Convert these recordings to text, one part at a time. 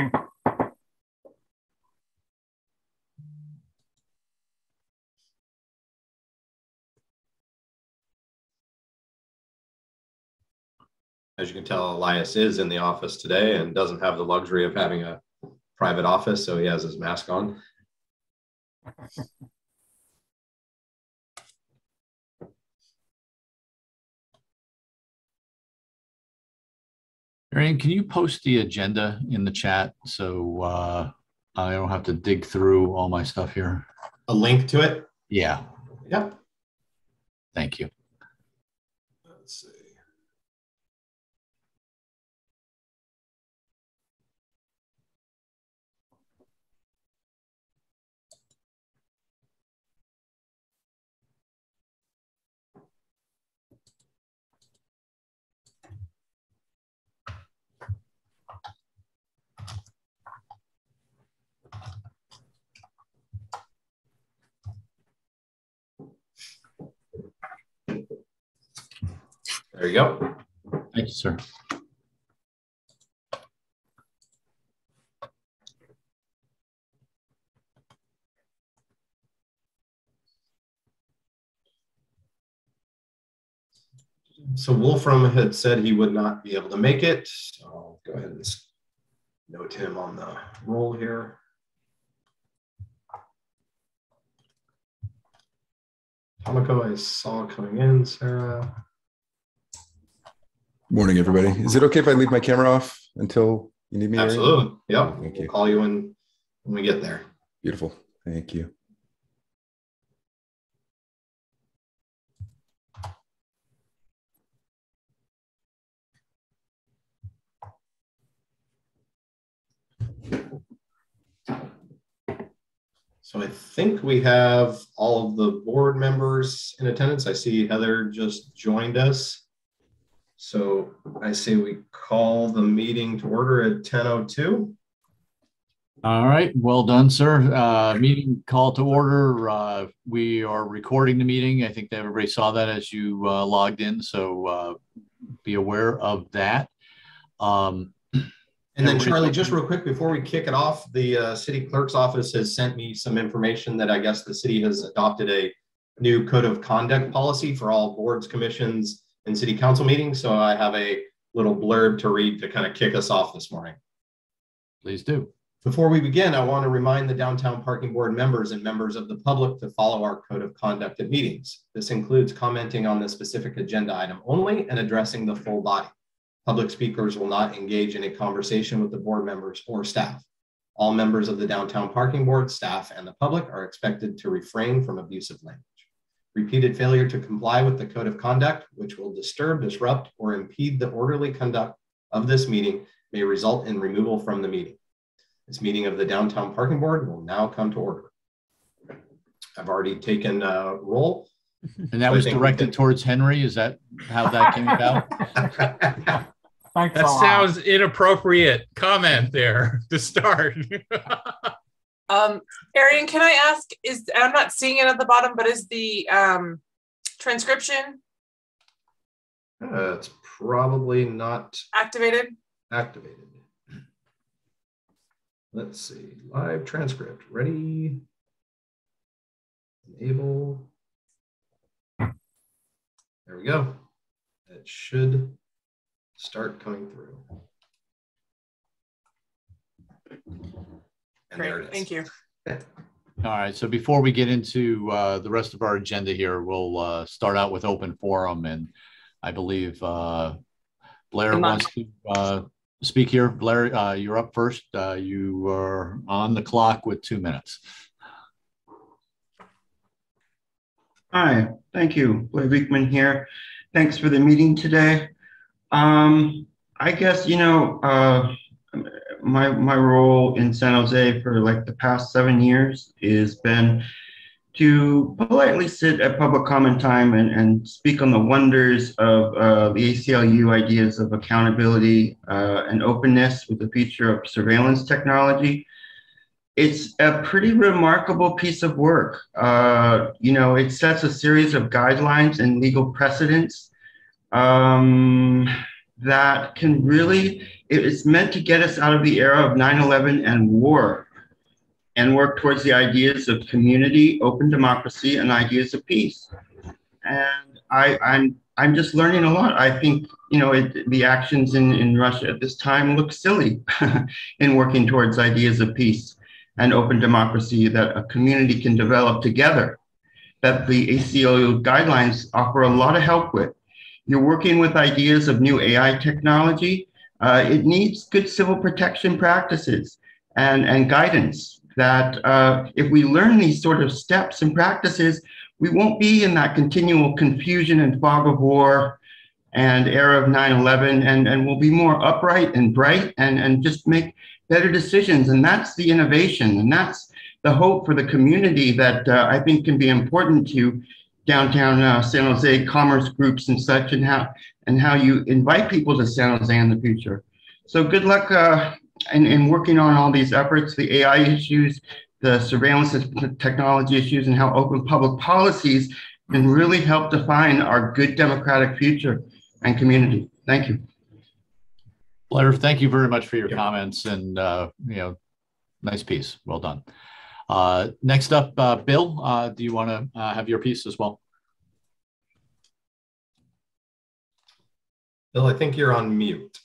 morning. As you can tell, Elias is in the office today and doesn't have the luxury of having a private office, so he has his mask on. Arian, can you post the agenda in the chat so uh, I don't have to dig through all my stuff here? A link to it? Yeah, Yep. thank you. There you go. Thank you, sir. So Wolfram had said he would not be able to make it. So I'll go ahead and note him on the roll here. Tomiko, I saw coming in, Sarah. Morning, everybody. Is it okay if I leave my camera off until you need me? Absolutely. Yep. Thank We'll you. call you when, when we get there. Beautiful. Thank you. So I think we have all of the board members in attendance. I see Heather just joined us. So I say we call the meeting to order at 10:02. All right, well done, sir. Uh, Meeting call to order. Uh, We are recording the meeting. I think that everybody saw that as you uh, logged in, so uh, be aware of that. Um, And then Charlie, just real quick, before we kick it off, the uh, city clerk's office has sent me some information that I guess the city has adopted a new code of conduct policy for all boards, commissions, and city council meetings. So I have a little blurb to read to kind of kick us off this morning. Please do. Before we begin, I want to remind the Downtown Parking Board members and members of the public to follow our code of conduct at meetings. This includes commenting on the specific agenda item only and addressing the full body. Public speakers will not engage in a conversation with the board members or staff. All members of the Downtown Parking Board, staff, and the public are expected to refrain from abusive language. Repeated failure to comply with the code of conduct, which will disturb, disrupt, or impede the orderly conduct of this meeting, may result in removal from the meeting. This meeting of the Downtown Parking Board will now come to order. I've already taken uh, roll. And that I was directed can- towards Henry. Is that how that came about? Thanks a That lot. sounds inappropriate comment there to start. Um, Arian, can I ask, is, I'm not seeing it at the bottom, but is the, um, transcription Uh, It's probably not activated? activated. Let's see, live transcript, ready? Enable. There we go. It should start coming through. And there it Great, thank you. All right, so before we get into uh, the rest of our agenda here, we'll uh, start out with open forum. And I believe uh, Blair Come on. wants to uh, speak here. Blair, uh, you're up first. Uh, You are on the clock with two minutes. Hi, thank you. Blair Beekman here. Thanks for the meeting today. Um, I guess, you know, uh, my, my role in San Jose for like the past seven years has been to politely sit at public comment time and, and speak on the wonders of uh, the ACLU ideas of accountability uh, and openness with the future of surveillance technology it's a pretty remarkable piece of work. Uh, you know, it sets a series of guidelines and legal precedents um, that can really, it's meant to get us out of the era of 9 11 and war and work towards the ideas of community, open democracy, and ideas of peace. And I, I'm, I'm just learning a lot. I think, you know, it, the actions in, in Russia at this time look silly in working towards ideas of peace and open democracy that a community can develop together, that the ACLU guidelines offer a lot of help with. You're working with ideas of new AI technology. Uh, it needs good civil protection practices and, and guidance that uh, if we learn these sort of steps and practices, we won't be in that continual confusion and fog of war and era of 9-11 and, and we'll be more upright and bright and, and just make better decisions. And that's the innovation and that's the hope for the community that uh, i think can be important to downtown uh, san jose commerce groups and such and how and how you invite people to san jose in the future so good luck uh, in, in working on all these efforts the ai issues the surveillance technology issues and how open public policies can really help define our good democratic future and community. Thank you. Blair, thank you very much for your comments and, uh, you know, nice piece. Well done. Uh, next up, uh, Bill, uh, do you want to uh, have your piece as well? Bill, I think you're on mute.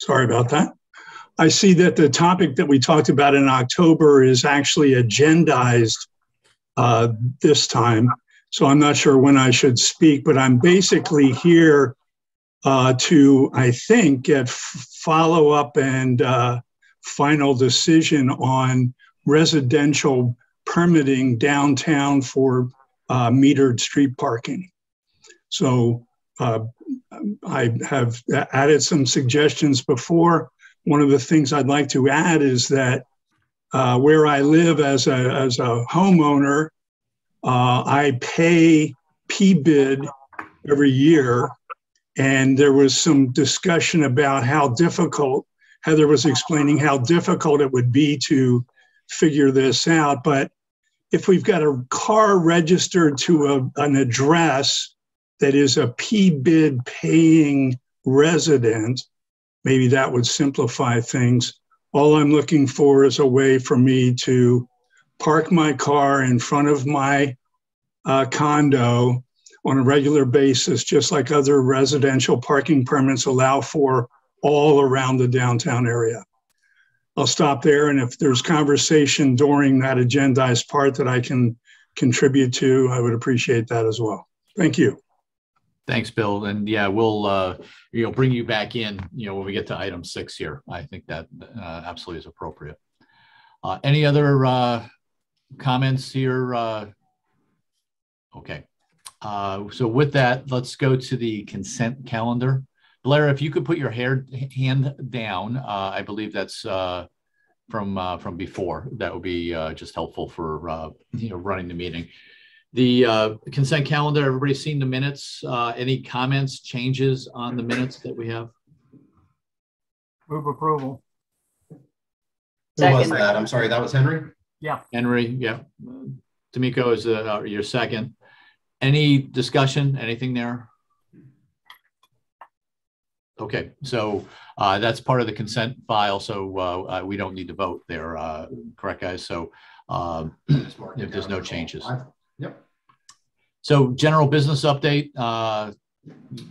Sorry about that. I see that the topic that we talked about in October is actually agendized uh, this time. So I'm not sure when I should speak, but I'm basically here uh, to, I think, get follow up and uh, final decision on residential permitting downtown for uh, metered street parking. So uh, I have added some suggestions before one of the things I'd like to add is that uh, where I live as a, as a homeowner, uh, I pay PBID every year. And there was some discussion about how difficult, Heather was explaining how difficult it would be to figure this out. But if we've got a car registered to a, an address that is a PBID paying resident, maybe that would simplify things. All I'm looking for is a way for me to park my car in front of my uh, condo on a regular basis, just like other residential parking permits allow for all around the downtown area. I'll stop there, and if there's conversation during that agendized part that I can contribute to, I would appreciate that as well. Thank you. Thanks, Bill. And yeah, we'll uh, you know bring you back in you know when we get to item six here. I think that uh, absolutely is appropriate. Uh, any other uh, comments here? Uh, okay. Uh, so with that, let's go to the consent calendar. Blair, if you could put your hair, hand down, uh, I believe that's uh, from uh, from before. That would be uh, just helpful for uh, you know running the meeting. The uh, consent calendar, everybody's seen the minutes. Uh, any comments, changes on the minutes that we have? Move approval. Who was that? I'm sorry, that was Henry? Yeah. Henry, yeah. D'Amico is uh, your second. Any discussion, anything there? Okay, so uh, that's part of the consent file, so uh, uh we don't need to vote there, uh, correct, guys? So um, if there's no changes. Yep. So general business update, uh,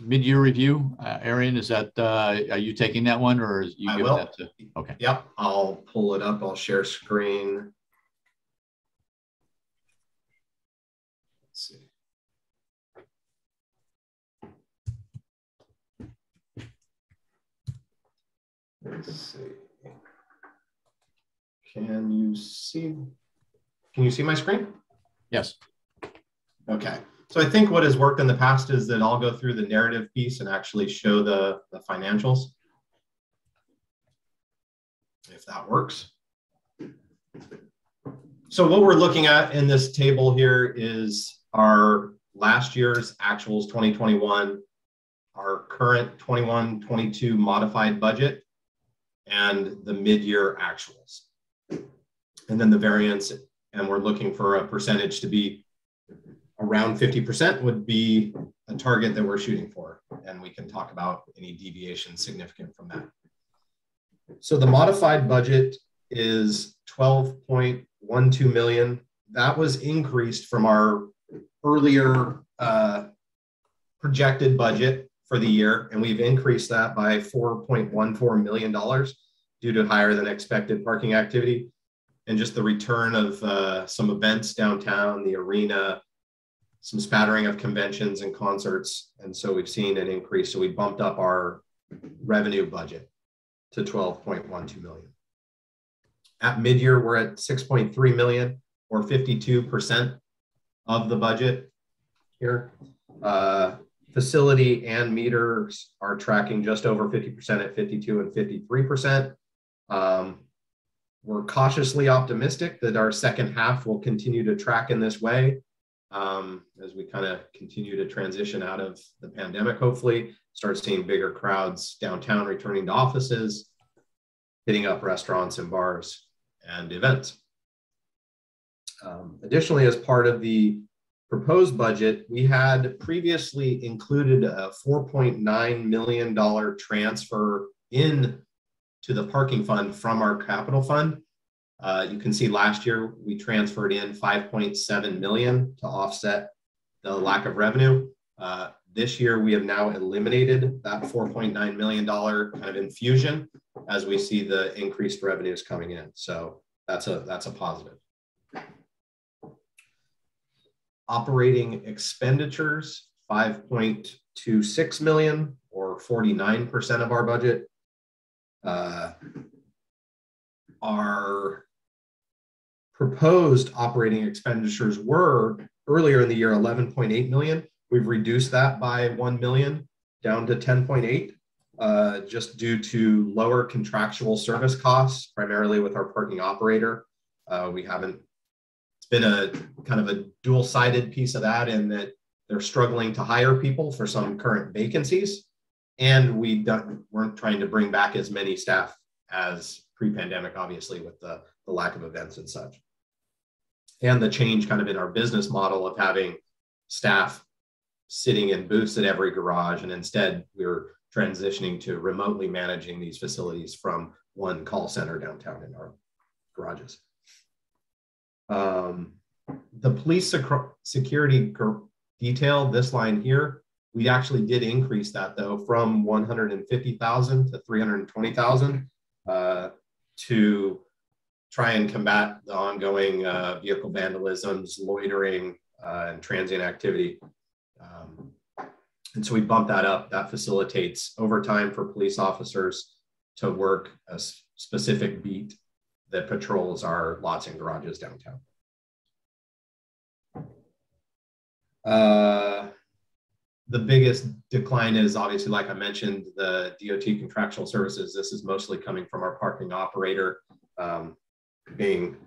mid-year review. Uh, Arian, is that, uh, are you taking that one or is you I giving will. that to? Okay. Yep, I'll pull it up. I'll share screen. Let's see. Let's see. Can you see? Can you see my screen? Yes. Okay. So I think what has worked in the past is that I'll go through the narrative piece and actually show the, the financials. If that works. So what we're looking at in this table here is our last year's actuals 2021, our current 21, 22 modified budget, and the mid-year actuals. And then the variance, and we're looking for a percentage to be around 50% would be a target that we're shooting for. And we can talk about any deviation significant from that. So the modified budget is 12.12 million. That was increased from our earlier uh, projected budget for the year, and we've increased that by $4.14 million due to higher than expected parking activity and just the return of uh, some events downtown, the arena, some spattering of conventions and concerts. And so we've seen an increase. So we bumped up our revenue budget to 12.12 million. At mid-year, we're at 6.3 million or 52% of the budget here. Uh, facility and meters are tracking just over 50% at 52 and 53%. Um, we're cautiously optimistic that our second half will continue to track in this way um, as we kind of continue to transition out of the pandemic, hopefully, start seeing bigger crowds downtown returning to offices, hitting up restaurants and bars and events. Um, additionally, as part of the proposed budget, we had previously included a $4.9 million transfer in to the parking fund from our capital fund. Uh, you can see last year we transferred in 5.7 million to offset the lack of revenue. Uh, this year we have now eliminated that 4.9 million dollar kind of infusion as we see the increased revenues coming in. So that's a that's a positive. Operating expenditures 5.26 million or 49% of our budget uh, our proposed operating expenditures were earlier in the year 11.8 million. We've reduced that by 1 million down to 10.8 uh, just due to lower contractual service costs, primarily with our parking operator. Uh, we haven't, it's been a kind of a dual sided piece of that in that they're struggling to hire people for some current vacancies and we weren't trying to bring back as many staff as pre-pandemic, obviously, with the, the lack of events and such. And the change kind of in our business model of having staff sitting in booths at every garage, and instead we we're transitioning to remotely managing these facilities from one call center downtown in our garages. Um, the police sec security detail, this line here, we actually did increase that though from 150,000 to 320,000 uh, to try and combat the ongoing uh, vehicle vandalisms, loitering, uh, and transient activity. Um, and so we bump that up. That facilitates overtime for police officers to work a specific beat that patrols our lots and garages downtown. Uh, the biggest decline is obviously, like I mentioned, the DOT contractual services. This is mostly coming from our parking operator um, being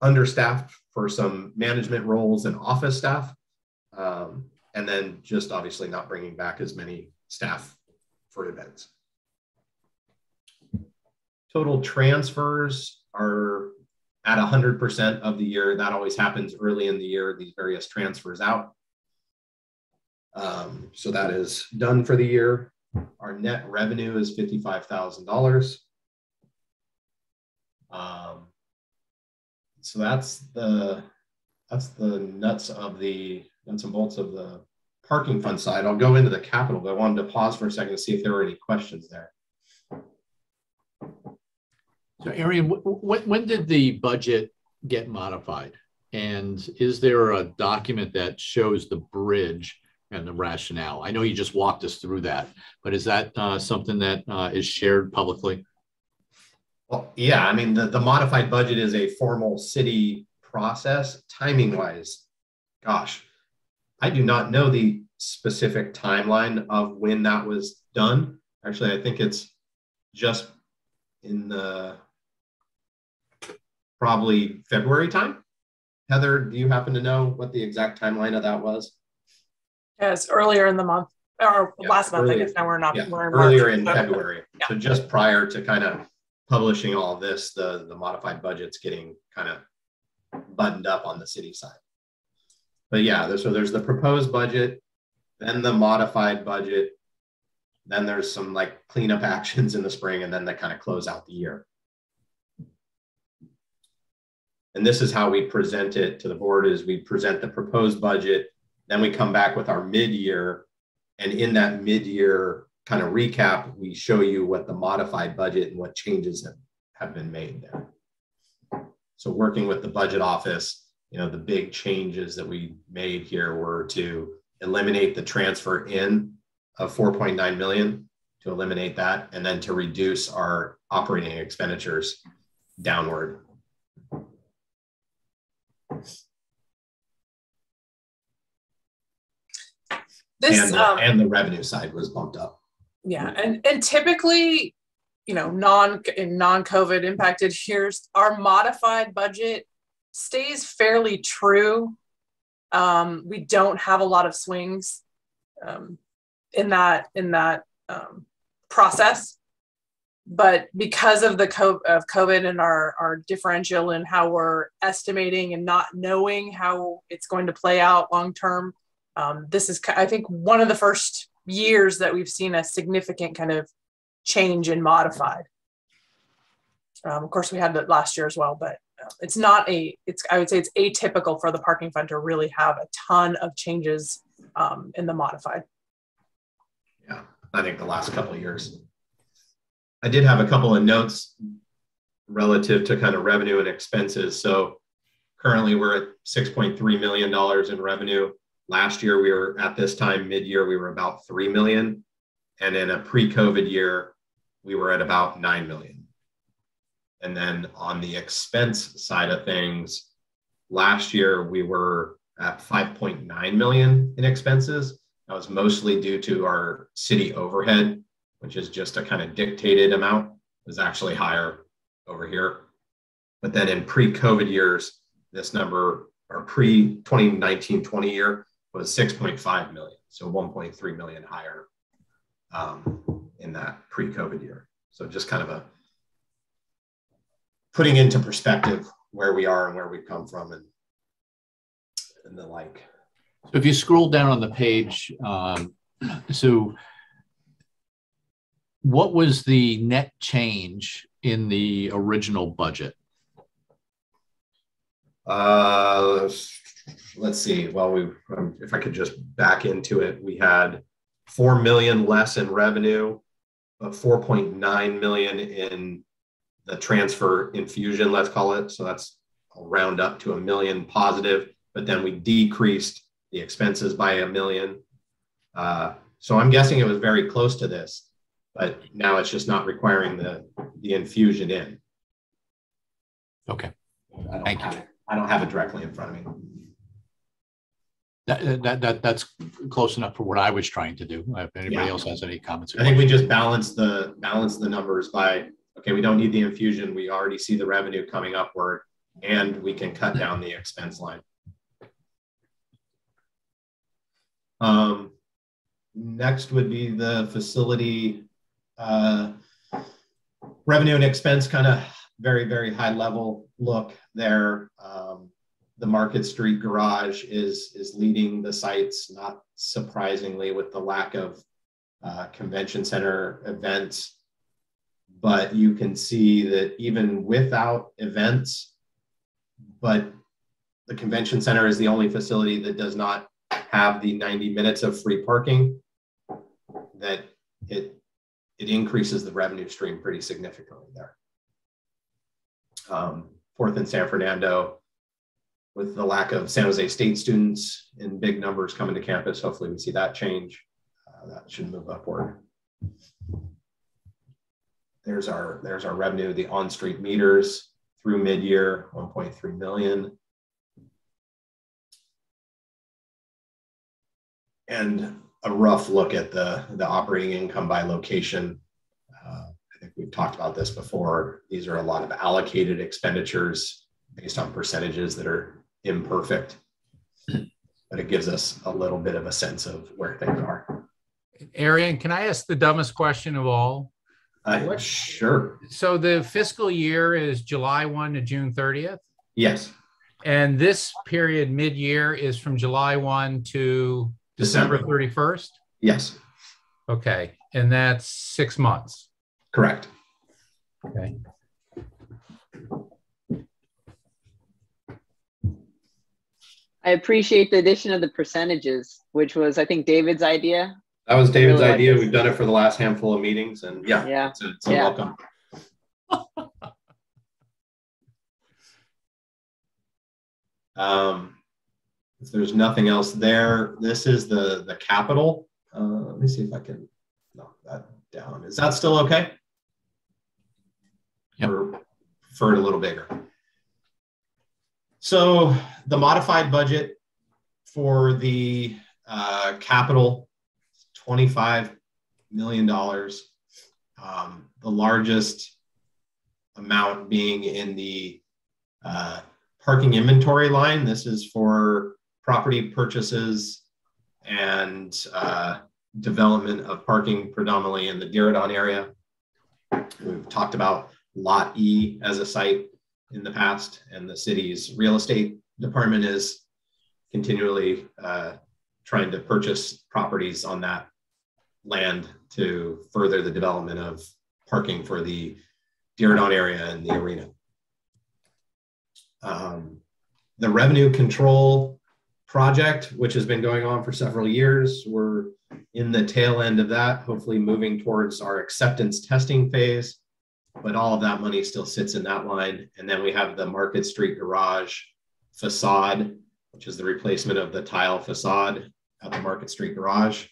understaffed for some management roles and office staff. Um, and then just obviously not bringing back as many staff for events. Total transfers are at 100% of the year. That always happens early in the year, these various transfers out. Um, so that is done for the year. Our net revenue is $55,000. Um, so that's the that's the nuts of the nuts and bolts of the parking fund side. I'll go into the capital, but I wanted to pause for a second to see if there were any questions there. So, Arian, when, when did the budget get modified? And is there a document that shows the bridge and the rationale? I know you just walked us through that, but is that uh, something that uh, is shared publicly? Well, yeah, I mean, the, the modified budget is a formal city process. Timing wise, gosh, I do not know the specific timeline of when that was done. Actually, I think it's just in the probably February time. Heather, do you happen to know what the exact timeline of that was? Yes, earlier in the month or yeah, last month. I guess now we're not. Yeah, we're in earlier March, in February. Yeah. So just prior to kind of publishing all this, the the modified budget's getting kind of buttoned up on the city side. but yeah, there's, so there's the proposed budget, then the modified budget, then there's some like cleanup actions in the spring, and then they kind of close out the year. And this is how we present it to the board is we present the proposed budget, then we come back with our mid-year. And in that mid-year kind of recap, we show you what the modified budget and what changes have, have been made there. So working with the budget office, you know, the big changes that we made here were to eliminate the transfer in of 4.9 million to eliminate that and then to reduce our operating expenditures downward This and, the, um, and the revenue side was bumped up. Yeah, and and typically, you know, non in non-COVID impacted years, our modified budget stays fairly true. Um, we don't have a lot of swings um, in that in that um, process, but because of the of COVID and our our differential and how we're estimating and not knowing how it's going to play out long term, um, this is I think one of the first years that we've seen a significant kind of change in modified. Um, of course, we had that last year as well, but uh, it's not a, it's, I would say it's atypical for the parking fund to really have a ton of changes um, in the modified. Yeah, I think the last couple years. I did have a couple of notes relative to kind of revenue and expenses. So currently we're at $6.3 million in revenue. Last year, we were at this time mid year, we were about 3 million. And in a pre COVID year, we were at about 9 million. And then on the expense side of things, last year we were at 5.9 million in expenses. That was mostly due to our city overhead, which is just a kind of dictated amount, it was actually higher over here. But then in pre COVID years, this number, or pre 2019 20 year, was 6.5 million, so 1.3 million higher um, in that pre-COVID year. So just kind of a putting into perspective where we are and where we've come from and and the like. So if you scroll down on the page, um, so what was the net change in the original budget? Uh, let's see. Well, we, um, if I could just back into it, we had 4 million less in revenue, but 4.9 million in the transfer infusion, let's call it. So that's I'll round up to a million positive, but then we decreased the expenses by a million. Uh, so I'm guessing it was very close to this, but now it's just not requiring the, the infusion in. Okay. Thank you. I don't have it directly in front of me. That, that, that, that's close enough for what I was trying to do. If anybody Yeah. else has any comments. I think we just balance the balance the numbers by okay, we don't need the infusion. We already see the revenue coming upward, and we can cut down the expense line. Um, next would be the facility uh, revenue and expense, kind of very very high level look there. Um, the Market Street garage is is leading the sites, not surprisingly, with the lack of uh, convention center events. But you can see that even without events, but the convention center is the only facility that does not have the 90 minutes of free parking, that it it increases the revenue stream pretty significantly there. Um, Fourth in San Fernando, with the lack of San Jose State students in big numbers coming to campus, hopefully we see that change. Uh, that should move upward. There's our there's our revenue, the on-street meters through mid-year, 1.3 million. And a rough look at the, the operating income by location. Uh, I think we've talked about this before. These are a lot of allocated expenditures based on percentages that are imperfect, but it gives us a little bit of a sense of where things are. Arian, can I ask the dumbest question of all? Uh, What? sure. So the fiscal year is July 1 to June 30th. Yes. And this period mid-year is from July 1 to December December. 31st? Yes, Okay, and that's six months. correct. Okay. I appreciate the addition of the percentages, which was, I think, David's idea. That was David's Really idea. this. We've done it for the last handful of meetings and yeah, Yeah. it's a, it's a Yeah. welcome. Um, if there's nothing else there, this is the, the capital. Uh, let me see if I can knock that down. Is that still okay? Yep. Or prefer it a little bigger? So the modified budget for the uh, capital, $25 million. Um, the largest amount being in the uh, parking inventory line. This is for property purchases and uh, development of parking predominantly in the Diridon area. We've talked about Lot E as a site in the past, and the city's real estate department is continually uh, trying to purchase properties on that land to further the development of parking for the Diridon area and the arena. Um, the revenue control project, which has been going on for several years, we're in the tail end of that, hopefully moving towards our acceptance testing phase. But all of that money still sits in that line. And then we have the Market Street Garage facade, which is the replacement of the tile facade at the Market Street Garage.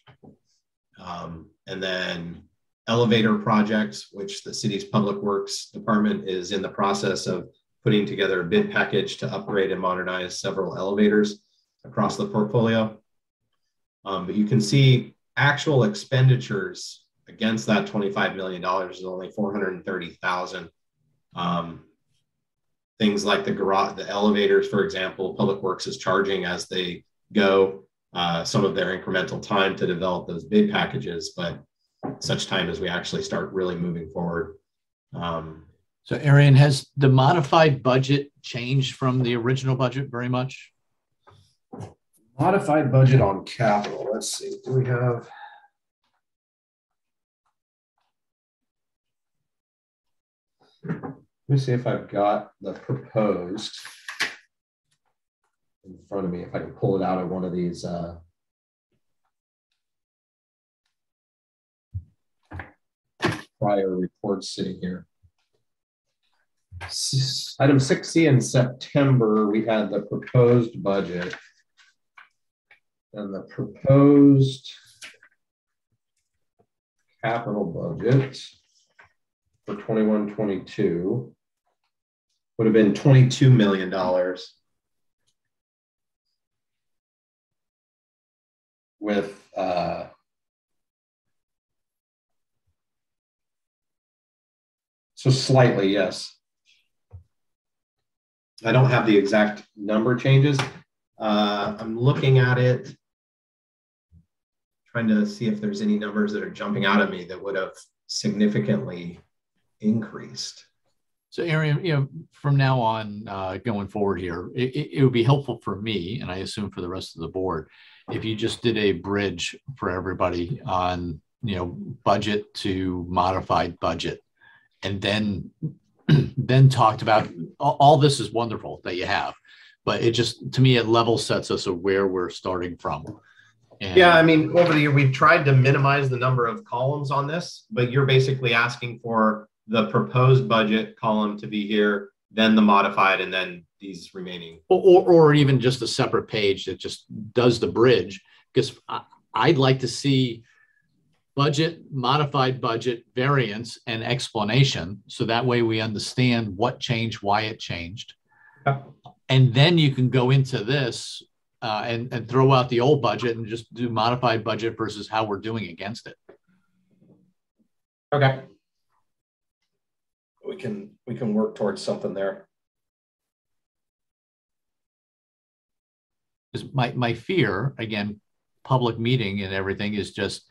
Um, and then elevator projects, which the city's public works department is in the process of putting together a bid package to upgrade and modernize several elevators across the portfolio. Um, but you can see actual expenditures against that $25 million is only 430,000. Um, things like the garage, the elevators, for example, Public Works is charging as they go uh, some of their incremental time to develop those bid packages, but such time as we actually start really moving forward. Um, So Arian, has the modified budget changed from the original budget very much? modified budget on capital. Let's see. Do we have? Let me see if I've got the proposed in front of me. If I can pull it out of one of these. Uh, prior reports sitting here. Item 6C in September, we had the proposed budget. And the proposed capital budget for 21, 22 would have been $22 million. With uh, so slightly, yes. I don't have the exact number changes. Uh, I'm looking at it, trying to see if there's any numbers that are jumping out at me that would have significantly increased. So Aaron, you know, from now on, uh, going forward here, it, it, it would be helpful for me, and I assume for the rest of the board, if you just did a bridge for everybody on, you know, budget to modified budget. And then, then talked about, all, all this is wonderful that you have, but it just, to me, it level sets us of where we're starting from. And- Yeah, I mean, over the year, we've tried to minimize the number of columns on this, but you're basically asking for the proposed budget column to be here, then the modified, and then these remaining. or, or, or even just a separate page that just does the bridge because i'd like to see budget modified budget variance and explanation so that way we understand what changed why it changed Yeah. and then you can go into this uh, and, and throw out the old budget and just do modified budget versus how we're doing against it Okay. We can, we can work towards something there. my, my fear again public meeting and everything is just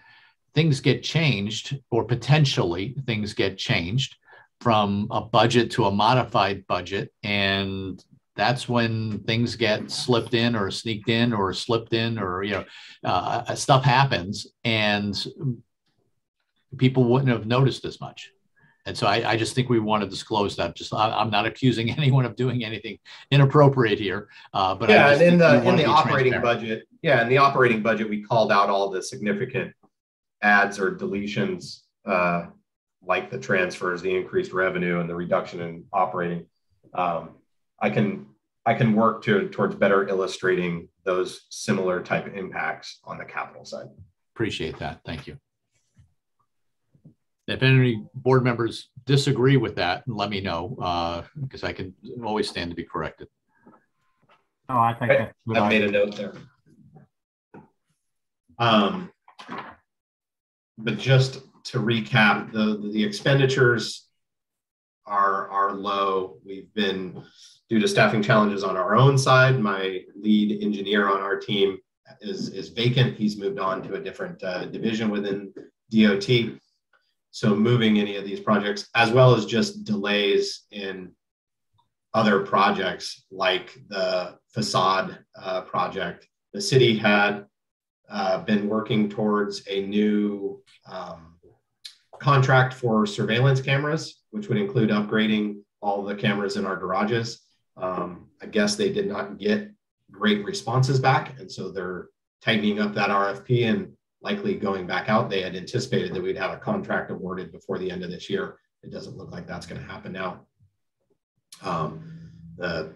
things get changed or potentially things get changed from a budget to a modified budget and that's when things get slipped in or sneaked in or slipped in or you know uh, stuff happens and people wouldn't have noticed as much and so I, I, just think we want to disclose that. Just I, am not accusing anyone of doing anything inappropriate here, uh, but yeah, and in the in the operating budget, yeah, in the operating budget, we called out all the significant adds or deletions, uh, like the transfers, the increased revenue, and the reduction in operating. Um, I can I can work to towards better illustrating those similar type of impacts on the capital side. Appreciate that. Thank you. If any board members disagree with that, let me know because uh, I can always stand to be corrected. Oh, I think I, I've made a note there. Um, but just to recap, the the expenditures are are low. We've been due to staffing challenges on our own side. My lead engineer on our team is is vacant. He's moved on to a different uh, division within DOT. So moving any of these projects, as well as just delays in other projects like the facade uh, project. The city had uh, been working towards a new um, contract for surveillance cameras, which would include upgrading all the cameras in our garages. Um, I guess they did not get great responses back, and so they're tightening up that RFP and likely going back out. They had anticipated that we'd have a contract awarded before the end of this year. It doesn't look like that's going to happen now. Um, the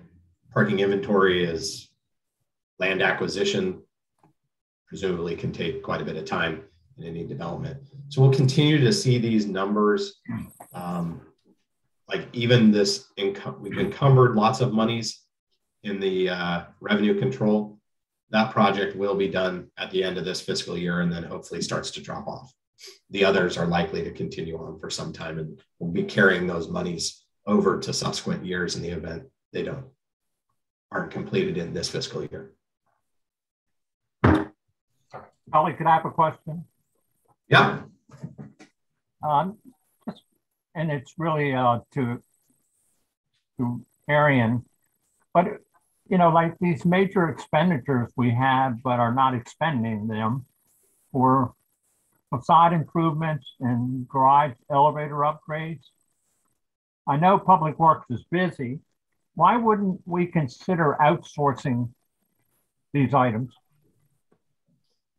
parking inventory is land acquisition, presumably can take quite a bit of time in any development. So we'll continue to see these numbers. Um, like even this, income, we've encumbered lots of monies in the uh, revenue control that project will be done at the end of this fiscal year and then hopefully starts to drop off. The others are likely to continue on for some time and we'll be carrying those monies over to subsequent years in the event they don't aren't completed in this fiscal year. Holly, could I have a question? Yeah. Um, and it's really uh, to to Arian, but you know, like these major expenditures we have, but are not expending them for facade improvements and garage elevator upgrades. I know Public Works is busy. Why wouldn't we consider outsourcing these items?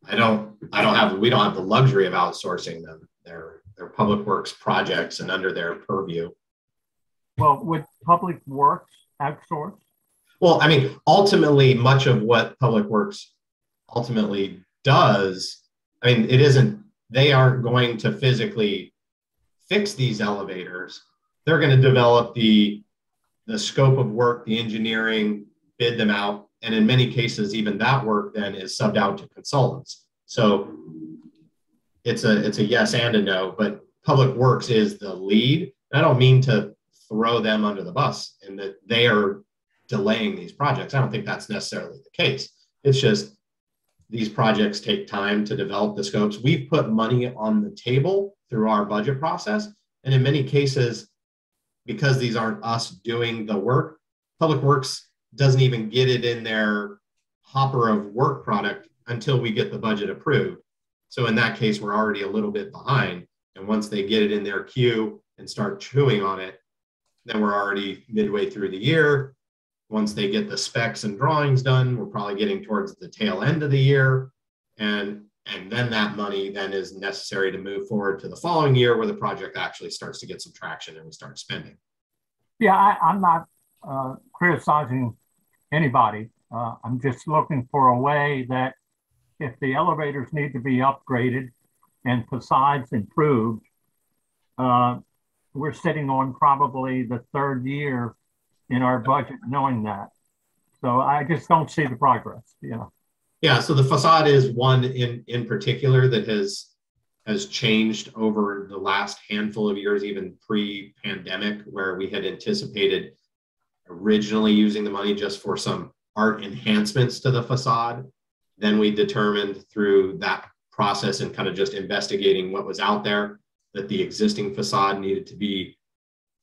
I don't, I don't have, we don't have the luxury of outsourcing them. They're, they're Public Works projects and under their purview. Well, would Public Works outsource? Well, I mean, ultimately, much of what Public Works ultimately does, I mean, it isn't, they aren't going to physically fix these elevators. They're going to develop the, the scope of work, the engineering, bid them out. And in many cases, even that work then is subbed out to consultants. So it's a it's a yes and a no, but Public Works is the lead. I don't mean to throw them under the bus and that they are delaying these projects. I don't think that's necessarily the case. It's just these projects take time to develop the scopes. We've put money on the table through our budget process. And in many cases, because these aren't us doing the work, Public Works doesn't even get it in their hopper of work product until we get the budget approved. So in that case, we're already a little bit behind. And once they get it in their queue and start chewing on it, then we're already midway through the year once they get the specs and drawings done, we're probably getting towards the tail end of the year. And, and then that money then is necessary to move forward to the following year where the project actually starts to get some traction and we start spending. Yeah, I, am not uh, criticizing anybody. Uh, I'm just looking for a way that if the elevators need to be upgraded and facades improved, uh, we're sitting on probably the third year in our budget knowing that. So I just don't see the progress, you know. Yeah, so the facade is one in in particular that has has changed over the last handful of years, even pre-pandemic, where we had anticipated originally using the money just for some art enhancements to the facade. Then we determined through that process and kind of just investigating what was out there that the existing facade needed to be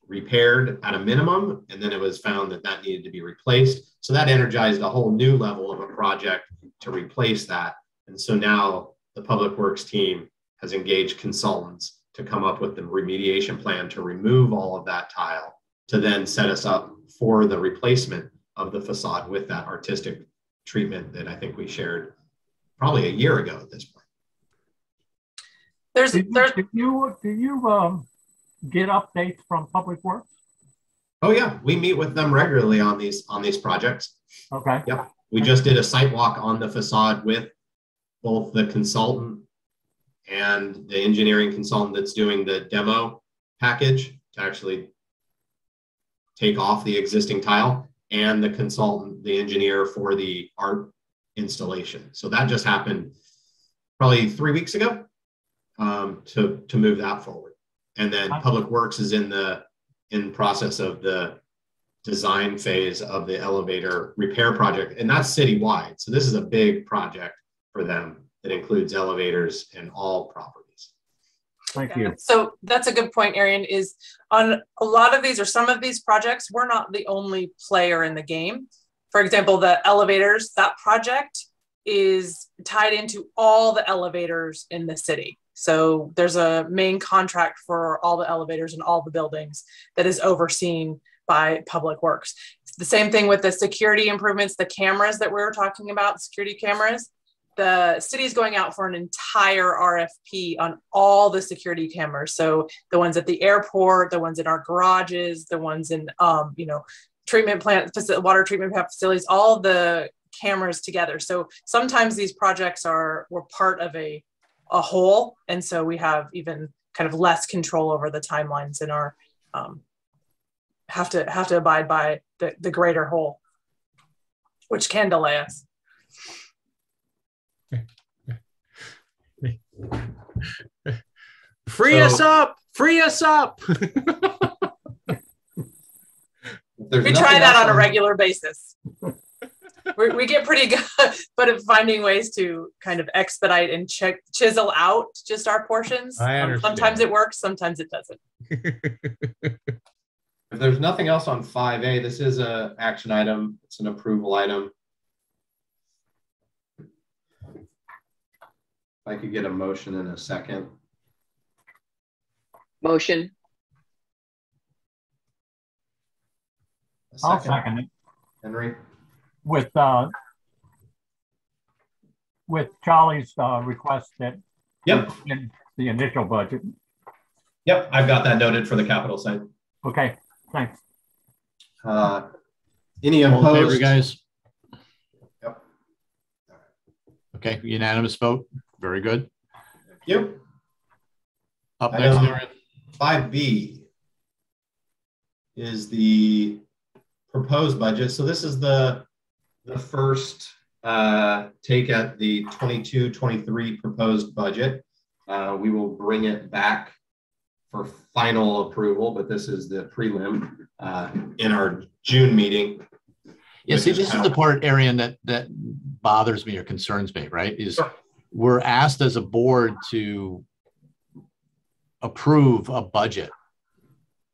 repaired at a minimum, and then it was found that that needed to be replaced. So that energized a whole new level of a project to replace that. And so now the Public Works team has engaged consultants to come up with the remediation plan to remove all of that tile to then set us up for the replacement of the facade with that artistic treatment that I think we shared probably a year ago at this point. There's, Did you, there's, did you, did you um, get updates from Public Works? Oh yeah, we meet with them regularly on these on these projects. Okay. Yep. We just did a site walk on the facade with both the consultant and the engineering consultant that's doing the demo package to actually take off the existing tile and the consultant, the engineer for the art installation. So that just happened probably three weeks ago um, to, to move that forward. And then Public Works is in the in process of the design phase of the elevator repair project, and that's citywide. So this is a big project for them that includes elevators and all properties. Thank you. So that's a good point, Arian, is on a lot of these or some of these projects, we're not the only player in the game. For example, the elevators, that project is tied into all the elevators in the city. So there's a main contract for all the elevators and all the buildings that is overseen by Public Works. It's the same thing with the security improvements, the cameras that we were talking about, security cameras. The city is going out for an entire RFP on all the security cameras. So the ones at the airport, the ones in our garages, the ones in, um, you know, treatment plant, water treatment plant facilities, all the cameras together. So sometimes these projects are were part of a a whole, and so we have even kind of less control over the timelines in our um, have to have to abide by the, the greater whole, which can delay us. Free us up! Free us up! we try that on a regular basis. We we get pretty good, but at finding ways to kind of expedite and check, chisel out just our portions. I Um, understand. sometimes it works, sometimes it doesn't. If there's nothing else on five A, this is a action item. It's an approval item. If I could get a motion in a second. Motion. A I'll second it Henry? With, uh, with Charlie's, uh, request that Yep, in the initial budget. yep, I've got that noted for the capital side. Okay, thanks. Uh, Any All in favor, opposed? guys? Yep. Okay, unanimous vote. Very good. Thank you. Up I next, know. Five B is the proposed budget. So this is the, the first uh, take at the 22-23 proposed budget. Uh, we will bring it back for final approval, but this is the prelim uh, in our June meeting. Yeah, see, this is the part, Arian, that, that bothers me or concerns me, right? Is Sure. we're asked as a board to approve a budget,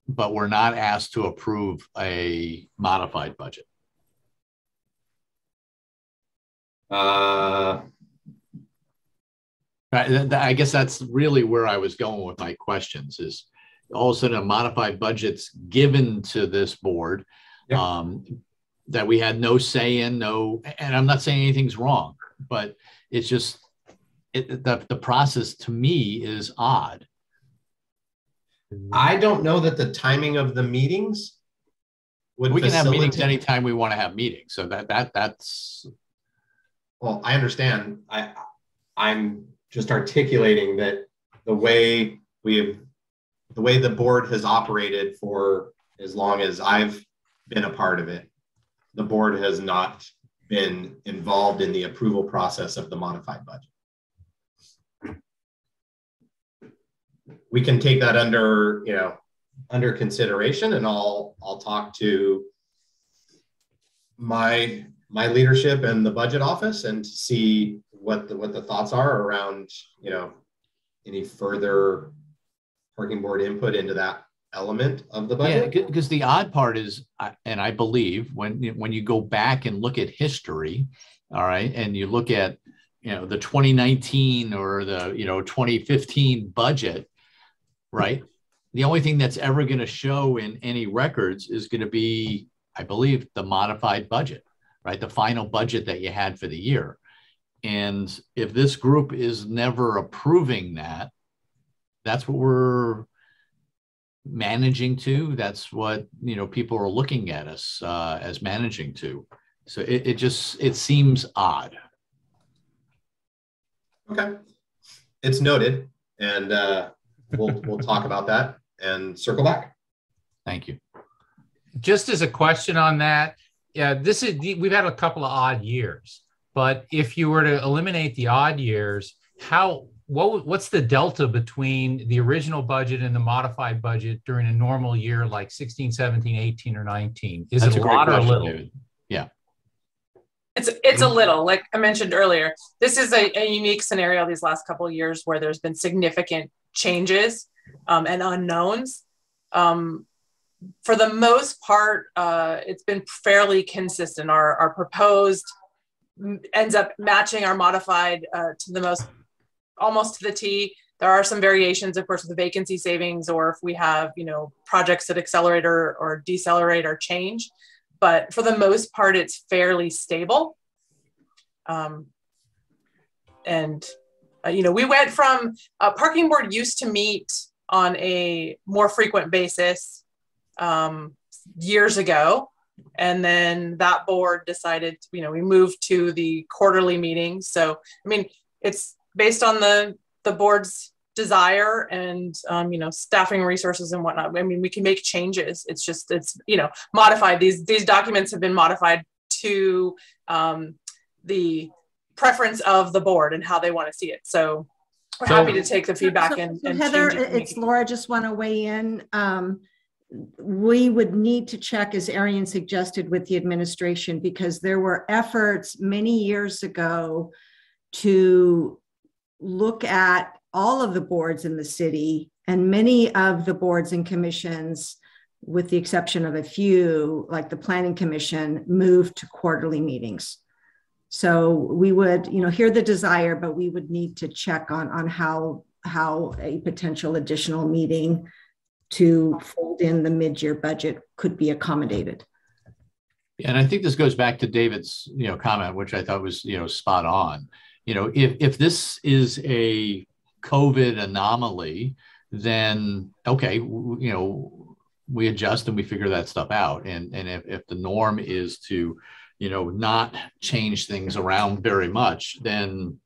but we're not asked to approve a modified budget. Uh, I, guess that's really where I was going with my questions is all of a sudden a modified budget's given to this board Yeah. um, that we had no say in, no, and I'm not saying anything's wrong, but it's just it, the, the process to me is odd. I don't know that the timing of the meetings would We can have meetings anytime we want to have meetings. So that, that, that's, Well, I understand. I, I'm just articulating that the way we have, the way the board has operated for as long as I've been a part of it, the board has not been involved in the approval process of the modified budget. We can take that under, you know, under consideration and I'll, I'll talk to my my leadership and the budget office and see what the what the thoughts are around you know any further parking board input into that element of the Yeah, budget. because the odd part is, and I believe when, when you go back and look at history, all right, and you look at, you know, the 2019 or the, you know, 2015 budget, right? The only thing that's ever going to show in any records is going to be, I believe, the modified budget, right? The final budget that you had for the year. And if this group is never approving that, that's what we're managing to. That's what, you know, people are looking at us uh, as managing to. So it, it just, it seems odd. Okay. It's noted, and uh, we'll, we'll talk about that and circle back. Thank you. Just as a question on that, yeah, this is we've had a couple of odd years, but if you were to eliminate the odd years, how what what's the delta between the original budget and the modified budget during a normal year like 16, 17, 18 or 19? Is That's it a great lot or a little? David. Yeah. It's it's a little like I mentioned earlier. This is a, a unique scenario these last couple of years where there's been significant changes um, and unknowns. Um, for the most part, uh, it's been fairly consistent. Our our proposed ends up matching our modified uh, to the most almost to the T. There are some variations, of course, with the vacancy savings, or if we have you know projects that accelerate or, or decelerate or change but for the most part, it's fairly stable. Um, and uh, you know, we went from uh, parking board used to meet on a more frequent basis um, years ago, and then that board decided, you know, we moved to the quarterly meetings. So, I mean, it's based on the the board's desire and um, you know staffing resources and whatnot i mean we can make changes it's just it's you know modified these these documents have been modified to um, the preference of the board and how they want to see it so we're So- happy to take the feedback So- and, so and Heather, change it. it's Laura, just want to weigh in. Um, We would need to check, as Arian suggested, with the administration, because there were efforts many years ago to look at all of the boards in the city and many of the boards and commissions, with the exception of a few, like the planning commission, moved to quarterly meetings. So we would, you know, hear the desire, but we would need to check on, on how, how a potential additional meeting to fold in the mid-year budget could be accommodated. And I think this goes back to David's, you know, comment, which I thought was, you know, spot on. You know, if if this is a COVID anomaly, then okay, you know, we adjust and we figure that stuff out. And and if, if the norm is to, you know, not change things around very much, then,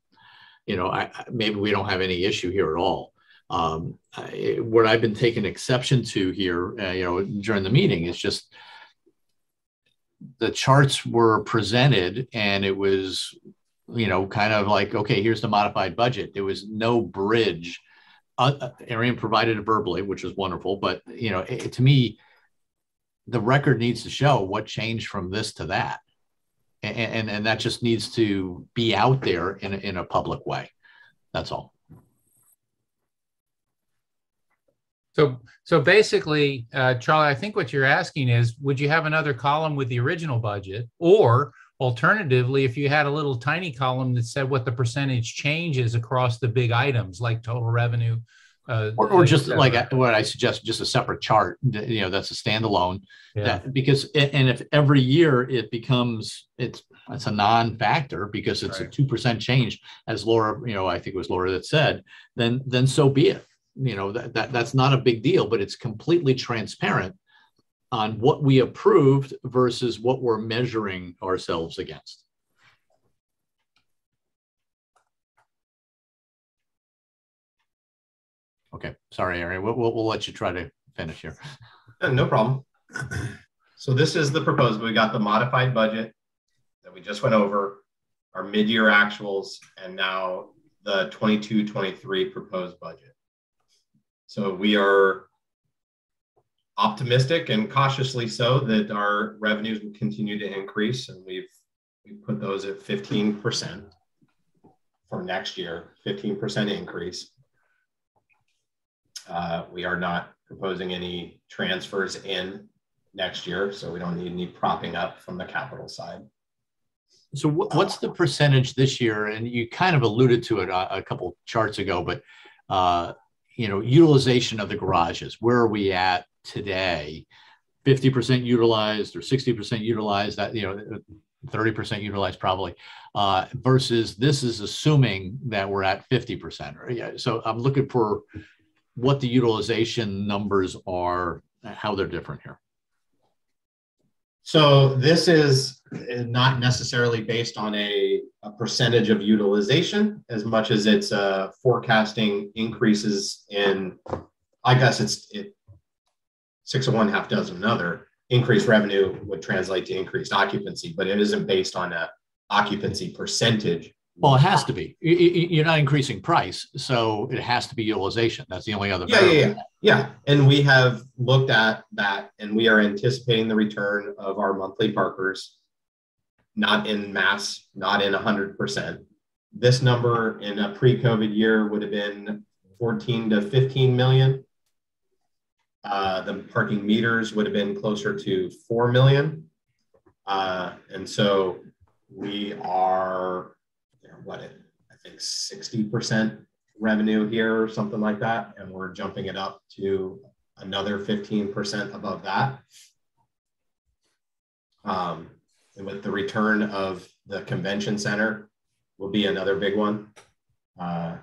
you know, I, maybe we don't have any issue here at all. Um, I, what I've been taking exception to here, uh, you know, during the meeting is just the charts were presented and it was you know kind of like okay here's the modified budget. There was no bridge. Uh, uh, arian provided it verbally which was wonderful but you know it, to me the record needs to show what changed from this to that. And and, and that just needs to be out there in in a public way. That's all So, so basically, uh, Charlie, I think what you're asking is, would you have another column with the original budget? Or alternatively, if you had a little tiny column that said what the percentage change is across the big items like total revenue? uh, or, or just like what i suggest just a separate chart you know that's a standalone Yeah. that because and if every year it becomes it's it's a non-factor because it's a two percent change as laura you know i think it was laura that said then then so be it you know that, that that's not a big deal but it's completely transparent on what we approved versus what we're measuring ourselves against okay sorry Ari. We'll, we'll, we'll let you try to finish here Uh, No problem. So this is the proposed, we got the modified budget that we just went over, our mid-year actuals, and now the 22-23 proposed budget. So we are optimistic and cautiously so that our revenues will continue to increase, and we've we put those at 15% for next year, 15% increase. Uh, we are not proposing any transfers in next year, so we don't need any propping up from the capital side. So what's the percentage this year? And you kind of alluded to it a, a couple charts ago, but uh, you know, utilization of the garages. Where are we at today? 50% utilized or 60% utilized, that, you know, 30% utilized probably, uh, versus this is assuming that we're at 50%. Right? So I'm looking for what the utilization numbers are, how they're different here. So this is not necessarily based on a, a percentage of utilization as much as it's uh, forecasting increases in, I guess it's it, six of one, half dozen another. Increased revenue would translate to increased occupancy, but it isn't based on a occupancy percentage. Well, it has to be. You're not increasing price, so it has to be utilization. That's the only other. Yeah, yeah, yeah, yeah. And we have looked at that, and we are anticipating the return of our monthly parkers, not in mass, not in 100%. This number in a pre-COVID year would have been 14 to 15 million. Uh, the parking meters would have been closer to 4 million. Uh, and so we are, you know, what, I think 60% revenue here or something like that. And we're jumping it up to another 15% above that. Um, with the return of the convention center will be another big one. Uh,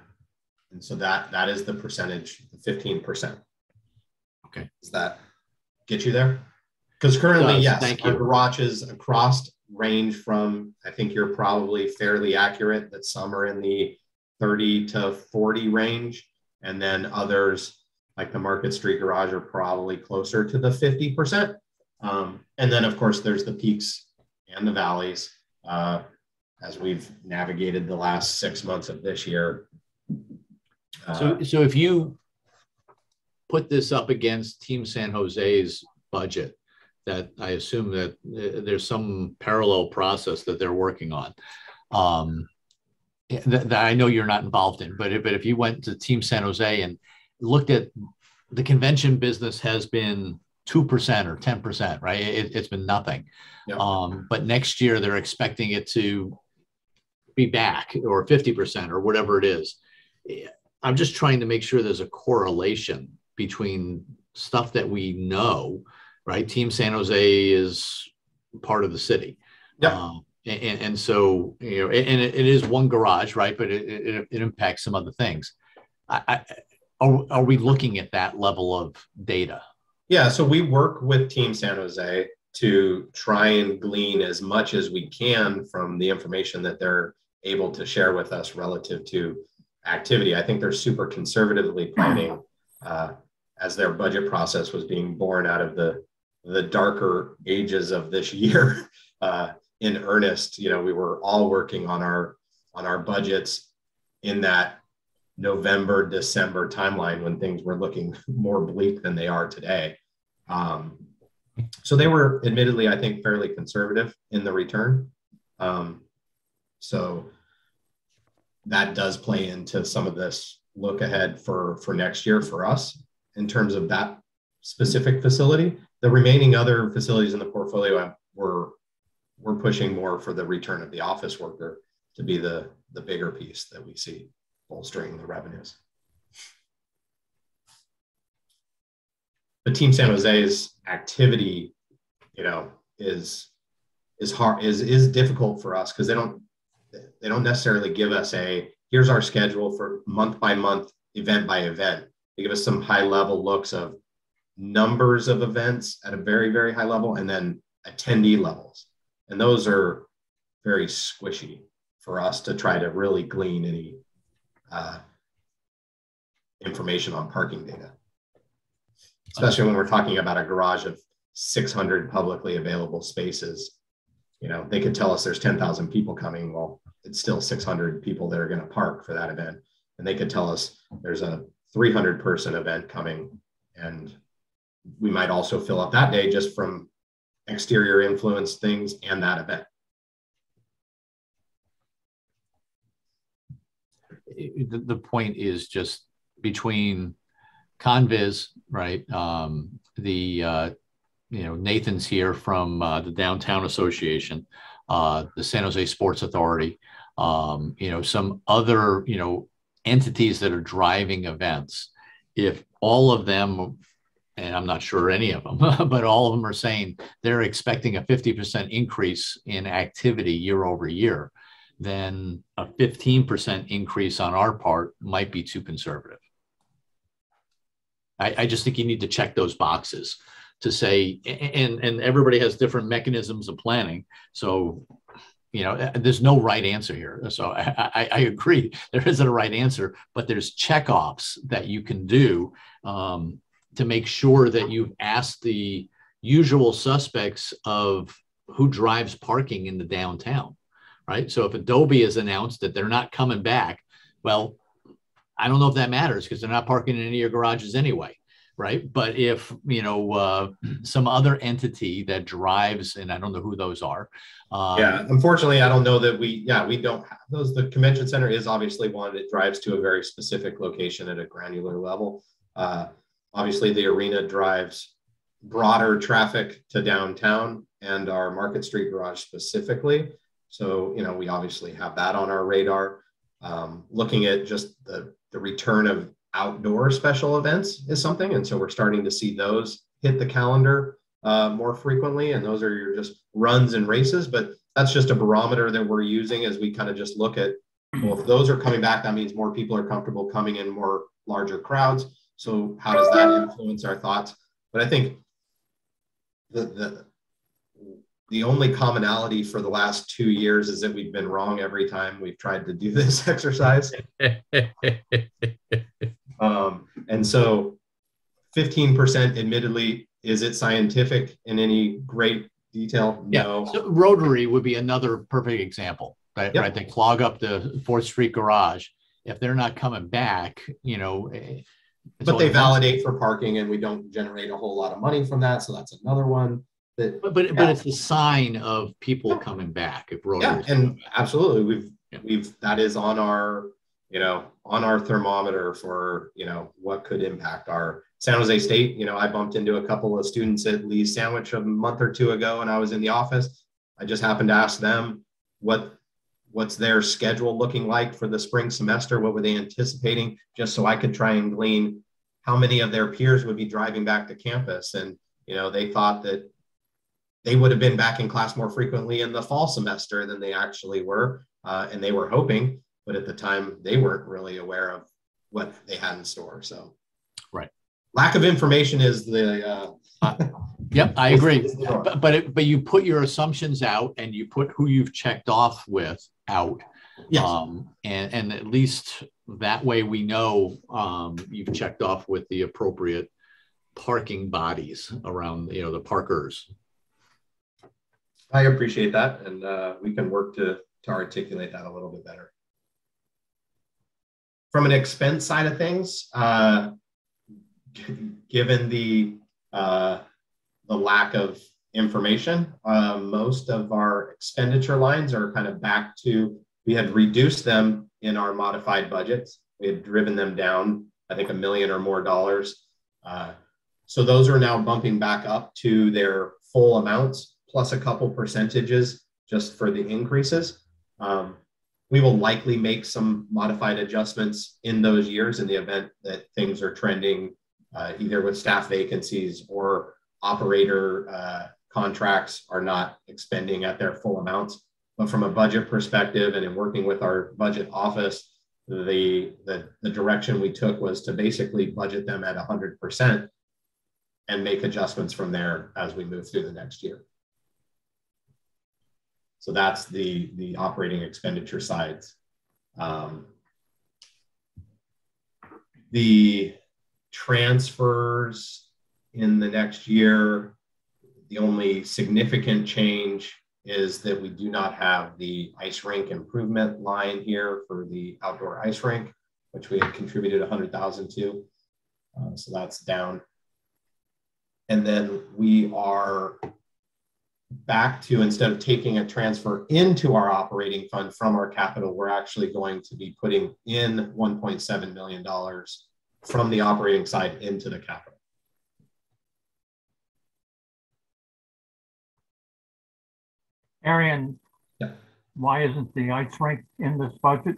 and so that that is the percentage, the 15%. Okay. Does that get you there? Because currently, Does, yes, thank our you. garages across range from, I think you're probably fairly accurate that some are in the 30 to 40 range. And then others, like the Market Street garage, are probably closer to the 50%. Um, and then, of course, there's the peaks and the valleys uh, as we've navigated the last six months of this year. Uh, So, so if you put this up against Team San Jose's budget, that I assume that uh, there's some parallel process that they're working on. Um, that, that I know you're not involved in, but if, but if you went to Team San Jose and looked at the convention business has been 2% or 10%, right? It, has been nothing. Yeah. Um, but next year they're expecting it to be back or 50% or whatever it is. I'm just trying to make sure there's a correlation between stuff that we know, right? Team San Jose is part of the city. Yeah. Um, and, and so, you know, and it, it is one garage, right? But it, it, it impacts some other things. I, I, are, are we looking at that level of data? Yeah, so we work with Team San Jose to try and glean as much as we can from the information that they're able to share with us relative to activity. I think they're super conservatively planning uh, as their budget process was being born out of the the darker ages of this year uh, in earnest. You know, we were all working on our on our budgets in that November December timeline when things were looking more bleak than they are today. Um, so they were admittedly, I think, fairly conservative in the return. Um, so that does play into some of this look ahead for for next year for us in terms of that specific facility. The remaining other facilities in the portfolio were we're pushing more for the return of the office worker to be the the bigger piece that we see bolstering the revenues. But Team San Jose's activity, you know, is is hard is is difficult for us because they don't they don't necessarily give us a here's our schedule for month by month, event by event. They give us some high level looks of numbers of events at a very very high level and then attendee levels, and those are very squishy for us to try to really glean any uh, information on parking data especially when we're talking about a garage of 600 publicly available spaces. You know, they could tell us there's 10,000 people coming. Well, it's still 600 people that are going to park for that event. And they could tell us there's a 300 person event coming. And we might also fill up that day just from exterior influence things and that event. The, the point is just between Conviz, right? Um, the uh, you know Nathan's here from uh, the Downtown Association, uh, the San Jose Sports Authority, um, you know some other you know entities that are driving events. If all of them, and I'm not sure any of them, but all of them are saying they're expecting a 50% increase in activity year over year, then a 15% increase on our part might be too conservative. I, I just think you need to check those boxes to say, and and everybody has different mechanisms of planning. So, you know, there's no right answer here. So I, I, I agree, there isn't a right answer, but there's checkoffs that you can do um, to make sure that you've asked the usual suspects of who drives parking in the downtown, right? So if Adobe has announced that they're not coming back, well, I don't know if that matters because they're not parking in any of your garages anyway right? But if you know uh, some other entity that drives, and I don't know who those are. Um, yeah, unfortunately, I don't know that we. Yeah, we don't have those. The convention center is obviously one that drives to a very specific location at a granular level. Uh, obviously, the arena drives broader traffic to downtown and our Market Street garage specifically. So you know, we obviously have that on our radar. Um, looking at just the the return of outdoor special events is something. And so we're starting to see those hit the calendar uh, more frequently. And those are your just runs and races. But that's just a barometer that we're using as we kind of just look at, well, if those are coming back, that means more people are comfortable coming in more larger crowds. So how does that influence our thoughts? But I think the, the, the only commonality for the last two years is that we've been wrong every time we've tried to do this exercise. Um, and so 15% admittedly, is it scientific in any great detail? No. Yeah. So Rotary would be another perfect example, right? Yep. Right. They clog up the Fourth Street garage. If they're not coming back, you know. Eh, but they validate for parking and we don't generate a whole lot of money from that. So that's another one. That, but but, yeah. but it's a sign of people coming back if. Yeah, and absolutely. We've yeah. we've that is on our you know, on our thermometer for, you know, what could impact our San Jose State. You know, I bumped into a couple of students at Lee's Sandwich a month or two ago and I was in the office. I just happened to ask them what what's their schedule looking like for the spring semester? What were they anticipating? Just so I could try and glean how many of their peers would be driving back to campus. And, you know, they thought that they would have been back in class more frequently in the fall semester than they actually were. Uh, and they were hoping but at the time they weren't really aware of what they had in store. So, right. Lack of information is the. Uh, uh, yep, I agree. But but, it, but you put your assumptions out and you put who you've checked off with out. Yes. Um, and and at least that way we know um, you've checked off with the appropriate parking bodies around you know the parkers. I appreciate that, and uh, we can work to to articulate that a little bit better. From an expense side of things, uh, given the uh, the lack of information, uh, most of our expenditure lines are kind of back to we had reduced them in our modified budgets. We had driven them down, I think, a million or more dollars. Uh, so those are now bumping back up to their full amounts plus a couple percentages just for the increases. Um, we will likely make some modified adjustments in those years in the event that things are trending uh, either with staff vacancies or operator uh, contracts are not expending at their full amounts. But from a budget perspective and in working with our budget office, the, the, the direction we took was to basically budget them at 100% and make adjustments from there as we move through the next year. So that's the, the operating expenditure sides. Um, the transfers in the next year, the only significant change is that we do not have the ice rink improvement line here for the outdoor ice rink, which we had contributed 100,000 to. Uh, so that's down. And then we are back to instead of taking a transfer into our operating fund from our capital, we're actually going to be putting in $1.7 million from the operating side into the capital. Arian, Yeah. why isn't the ice rink in this budget?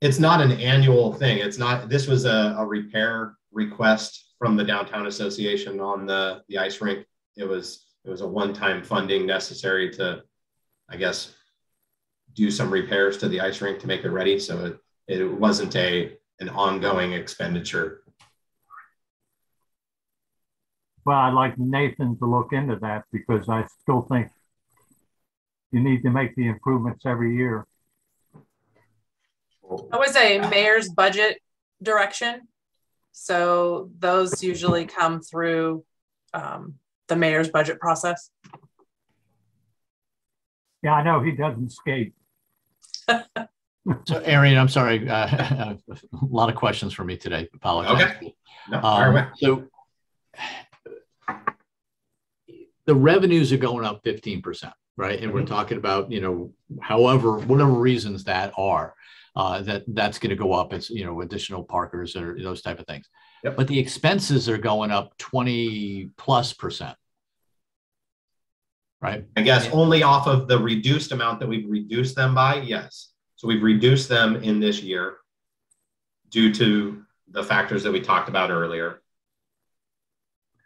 It's not an annual thing. It's not, this was a, a repair request from the downtown association on the, the ice rink. It was, it was a one-time funding necessary to, I guess, do some repairs to the ice rink to make it ready. So it, it wasn't a, an ongoing expenditure. Well, I'd like Nathan to look into that because I still think you need to make the improvements every year. That was a mayor's budget direction. So those usually come through um, the mayor's budget process. Yeah, I know he doesn't skate. So Arian, I'm sorry, uh, a lot of questions for me today. Apologize. Okay. No, Um, so the revenues are going up 15%, right? And we're Mhm. talking about, you know, however, whatever reasons that are, uh, that that's going to go up. It's, you know, additional parkers or those type of things. Yep. But the expenses are going up 20 plus percent. Right? I guess only off of the reduced amount that we've reduced them by, yes. So we've reduced them in this year due to the factors that we talked about earlier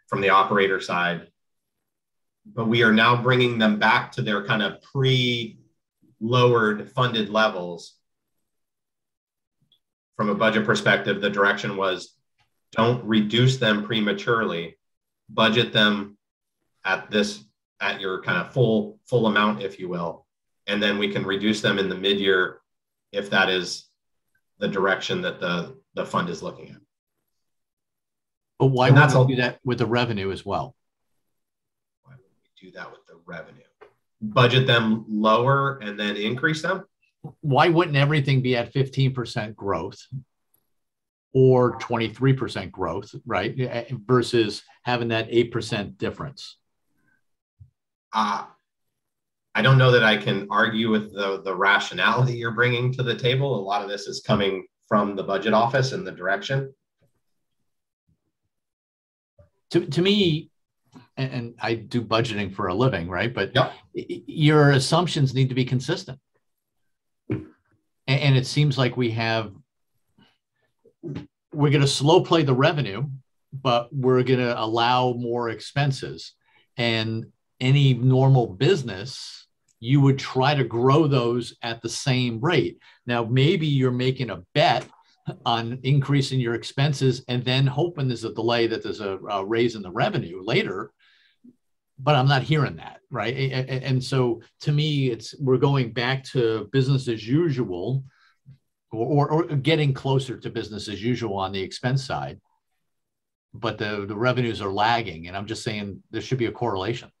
from the operator side. But we are now bringing them back to their kind of pre lowered funded levels. From a budget perspective, the direction was don't reduce them prematurely, budget them at this at your kind of full full amount if you will. And then we can reduce them in the mid-year if that is the direction that the the fund is looking at. But why And would we do that with the revenue as well? why would we do that with the revenue? Budget them lower and then increase them? Why wouldn't everything be at 15% growth or 23% growth, right? Versus having that 8% difference. uh, i don't know that i can argue with the the rationality you're bringing to the table a lot of this is coming from the budget office and the direction to, to me, and, and I do budgeting for a living, right? But Yep. your assumptions need to be consistent. And, and it seems like we have, we're going to slow play the revenue, but we're going to allow more expenses. And any normal business, you would try to grow those at the same rate. Now, maybe you're making a bet on increasing your expenses and then hoping there's a delay that there's a, a raise in the revenue later but i'm not hearing that right A- a- and, so to me it's we're going back to business as usual or, or, getting closer to business as usual on the expense side but the, the revenues are lagging and i'm just saying there should be a correlation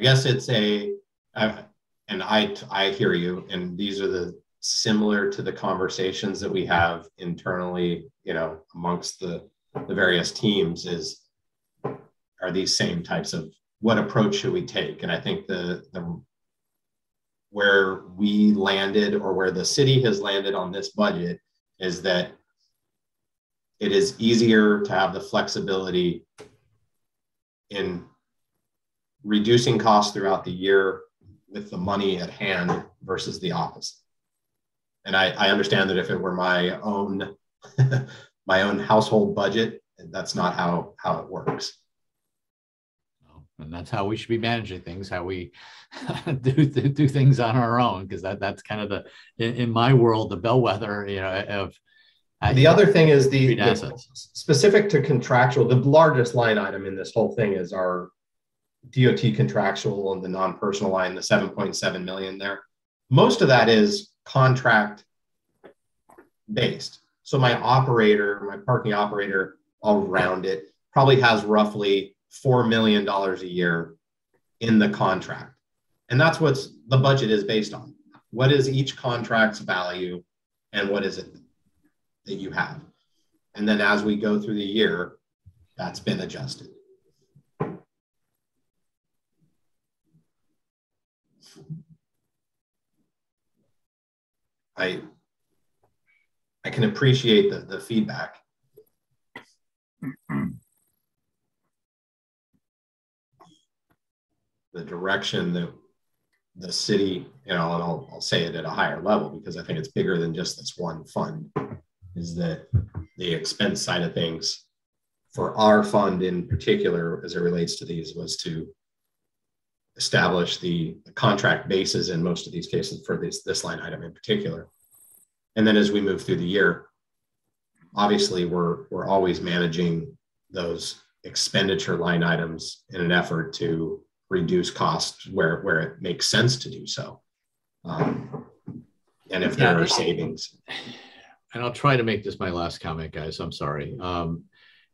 I guess it's a, uh, and I I hear you, and these are the similar to the conversations that we have internally, you know, amongst the the various teams. Is are these same types of what approach should we take? And I think the the where we landed or where the city has landed on this budget is that it is easier to have the flexibility in reducing costs throughout the year with the money at hand versus the opposite. And I, I understand that if it were my own my own household budget, that's not how how it works. And that's how we should be managing things how we do, do do things on our own because that that's kind of the in, in my world the bellwether you know of uh, The other thing is the, the specific to contractual, the largest line item in this whole thing is our DOT contractual and the non-personal line, the 7.7 million there. Most of that is contract based. So my operator, my parking operator, I'll round it, probably has roughly $4 million a year in the contract. And that's what's the budget is based on. What is each contract's value and what is it that you have? And then as we go through the year, that's been adjusted. I I can appreciate the, the feedback. the direction that the city, you know, and I'll, I'll say it at a higher level because I think it's bigger than just this one fund, is that the expense side of things for our fund in particular, as it relates to these, was to establish the, the contract basis in most of these cases for this, this line item in particular. And then as we move through the year, obviously we're, we're always managing those expenditure line items in an effort to reduce costs where, where it makes sense to do so. Um, and if there are savings. and I'll try to make this my last comment, guys. I'm sorry. Um,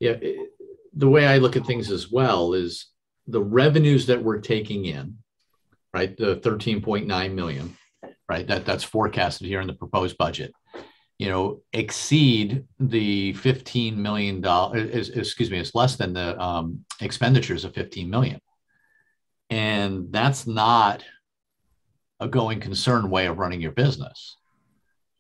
yeah, it- the way I look at things as well is the revenues that we're taking in, right? The 13.9 million, right? That that's forecasted here in the proposed budget. You know, exceed the 15 million dollars. Excuse me, it's less than the um, expenditures of 15 million, and that's not a going concern way of running your business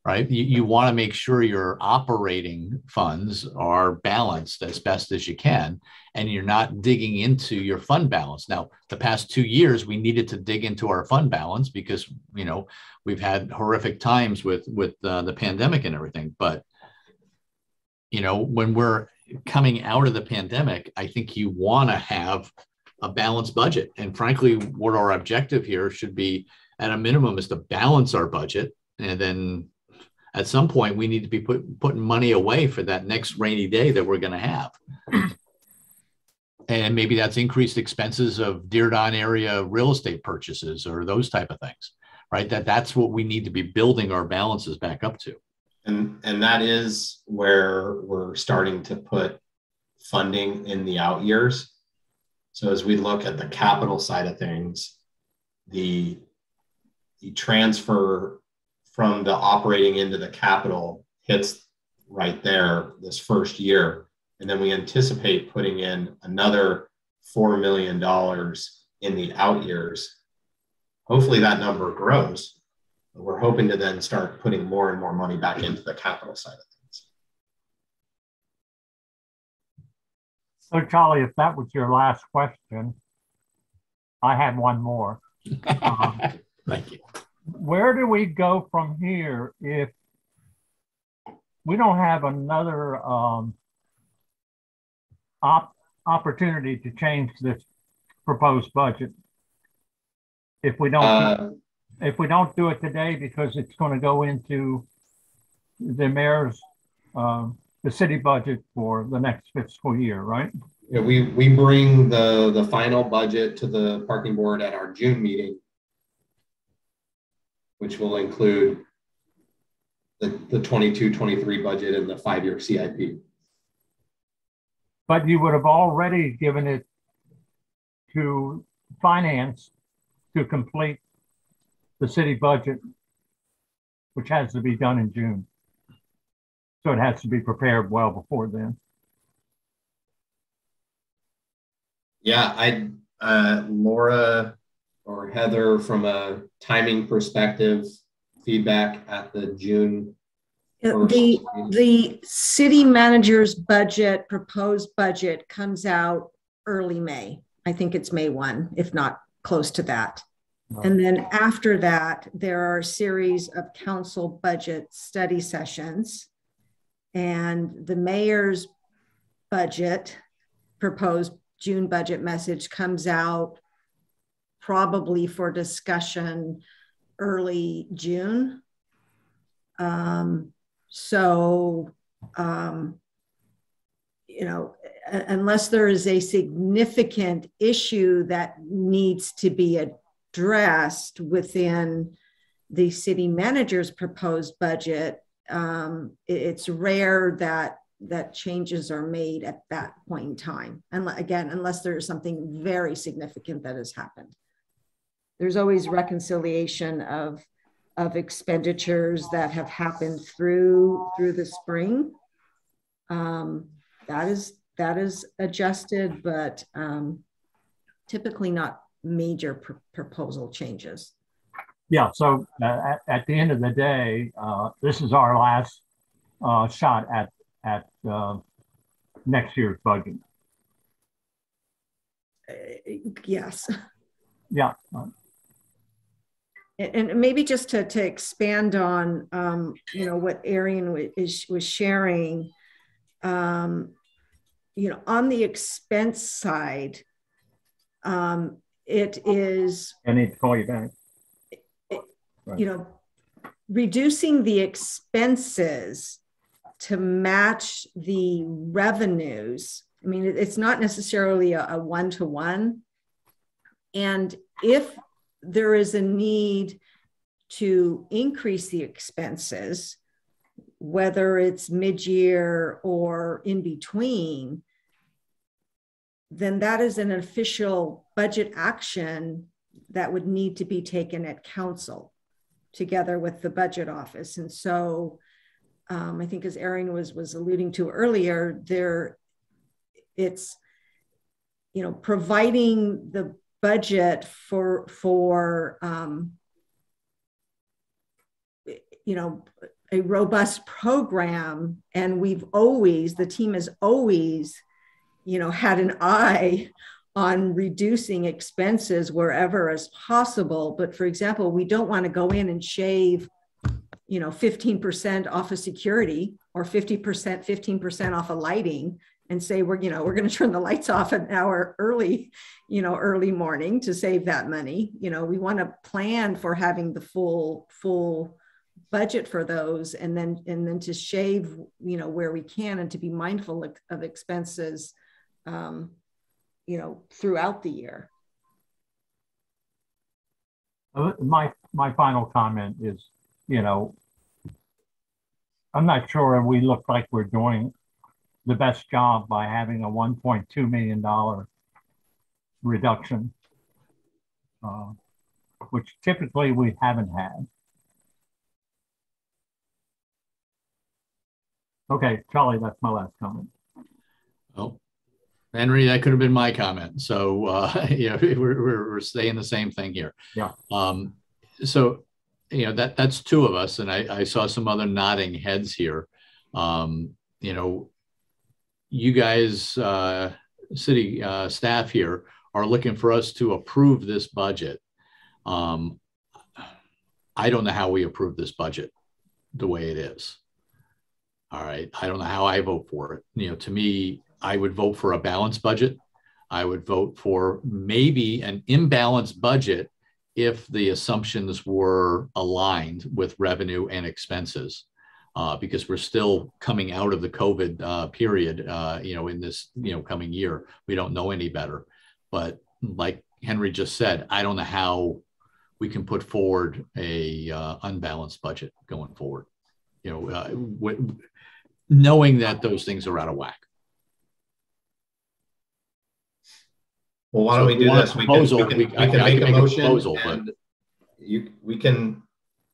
right? You, you want to make sure your operating funds are balanced as best as you can, and you're not digging into your fund balance. Now, the past two years, we needed to dig into our fund balance because you know we've had horrific times with with uh, the pandemic and everything. But you know, when we're coming out of the pandemic, I think you want to have a balanced budget. And frankly, what our objective here should be at a minimum is to balance our budget and then at some point we need to be put, putting money away for that next rainy day that we're going to have. and maybe that's increased expenses of Diridon area real estate purchases or those type of things, right? That that's what we need to be building our balances back up to. And, and that is where we're starting to put funding in the out years. So as we look at the capital side of things, the, the transfer from the operating into the capital hits right there this first year. And then we anticipate putting in another $4 million in the out years. Hopefully that number grows. We're hoping to then start putting more and more money back into the capital side of things. So Charlie, if that was your last question, I had one more. Um, Thank you. where do we go from here if we don't have another um, op- opportunity to change this proposed budget? If we don't, Uh, if we don't do it today because it's going to go into the mayor's, um, the city budget for the next fiscal year, right? Yeah, we, we bring the, the final budget to the parking board at our June meeting, which will include the, the 22, 23 budget and the five-year CIP. But you would have already given it to finance to complete the city budget, which has to be done in June. So it has to be prepared well before then. Yeah, I, uh, Laura or Heather, from a timing perspective, feedback at the June. Uh, The, the city manager's budget, proposed budget comes out early May. I think it's May 1, if not close to that. And then after that, there are a series of council budget study sessions. And the mayor's budget, proposed June budget message comes out probably for discussion early June. Um, so, um, you know, unless there is a significant issue that needs to be addressed within the city manager's proposed budget, um, it- it's rare that that changes are made at that point in time. And again, unless there is something very significant that has happened. There's always reconciliation of of expenditures that have happened through through the spring. Um, that is that is adjusted, but um, typically not major pr- proposal changes. Yeah, so uh, at, at the end of the day, uh, this is our last uh, shot at, at uh, next year's budget. Uh, yes. Yeah. And, and maybe just to, to expand on, um, you know, what Arian is, was sharing, um, you know, on the expense side, um, it is. I need to call you back. It, you know, reducing the expenses to match the revenues. I mean, it's not necessarily a one to one. And if there is a need to increase the expenses, whether it's mid year or in between, then that is an official budget action that would need to be taken at council together with the budget office. And so um, I think as Erin was was alluding to earlier, there it's you know providing the budget for for um, you know a robust program and we've always the team has always you know had an eye on reducing expenses wherever as possible. But for example we don't want to go in and shave you know 15% off of security or 50% 15% off of lighting and say we're you know we're going to turn the lights off an hour early you know early morning to save that money. You know we want to plan for having the full full budget for those and then and then to shave you know where we can and to be mindful of, of expenses um, you know throughout the year uh, my my final comment is you know i'm not sure we look like we're doing the best job by having a $1.2 million reduction, uh, which typically we haven't had. Okay, Charlie, that's my last comment. Oh, Henry, that could have been my comment. So, uh, you know, we're, we're, we're saying the same thing here. Yeah. Um, so, you know, that that's two of us. And I, I saw some other nodding heads here. Um, you know, you guys, uh, city uh, staff here, are looking for us to approve this budget. Um, I don't know how we approve this budget the way it is. All right. I don't know how I vote for it. You know, to me, I would vote for a balanced budget. I would vote for maybe an imbalanced budget if the assumptions were aligned with revenue and expenses uh, because we're still coming out of the COVID uh, period, uh, you know, in this, you know, coming year. We don't know any better. But like Henry just said, I don't know how we can put forward a uh, unbalanced budget going forward, you know, uh, knowing that those things are out of whack. Well, why don't so we do this? We can, we can, we, we can, can make, a motion a proposal, and but... you, we can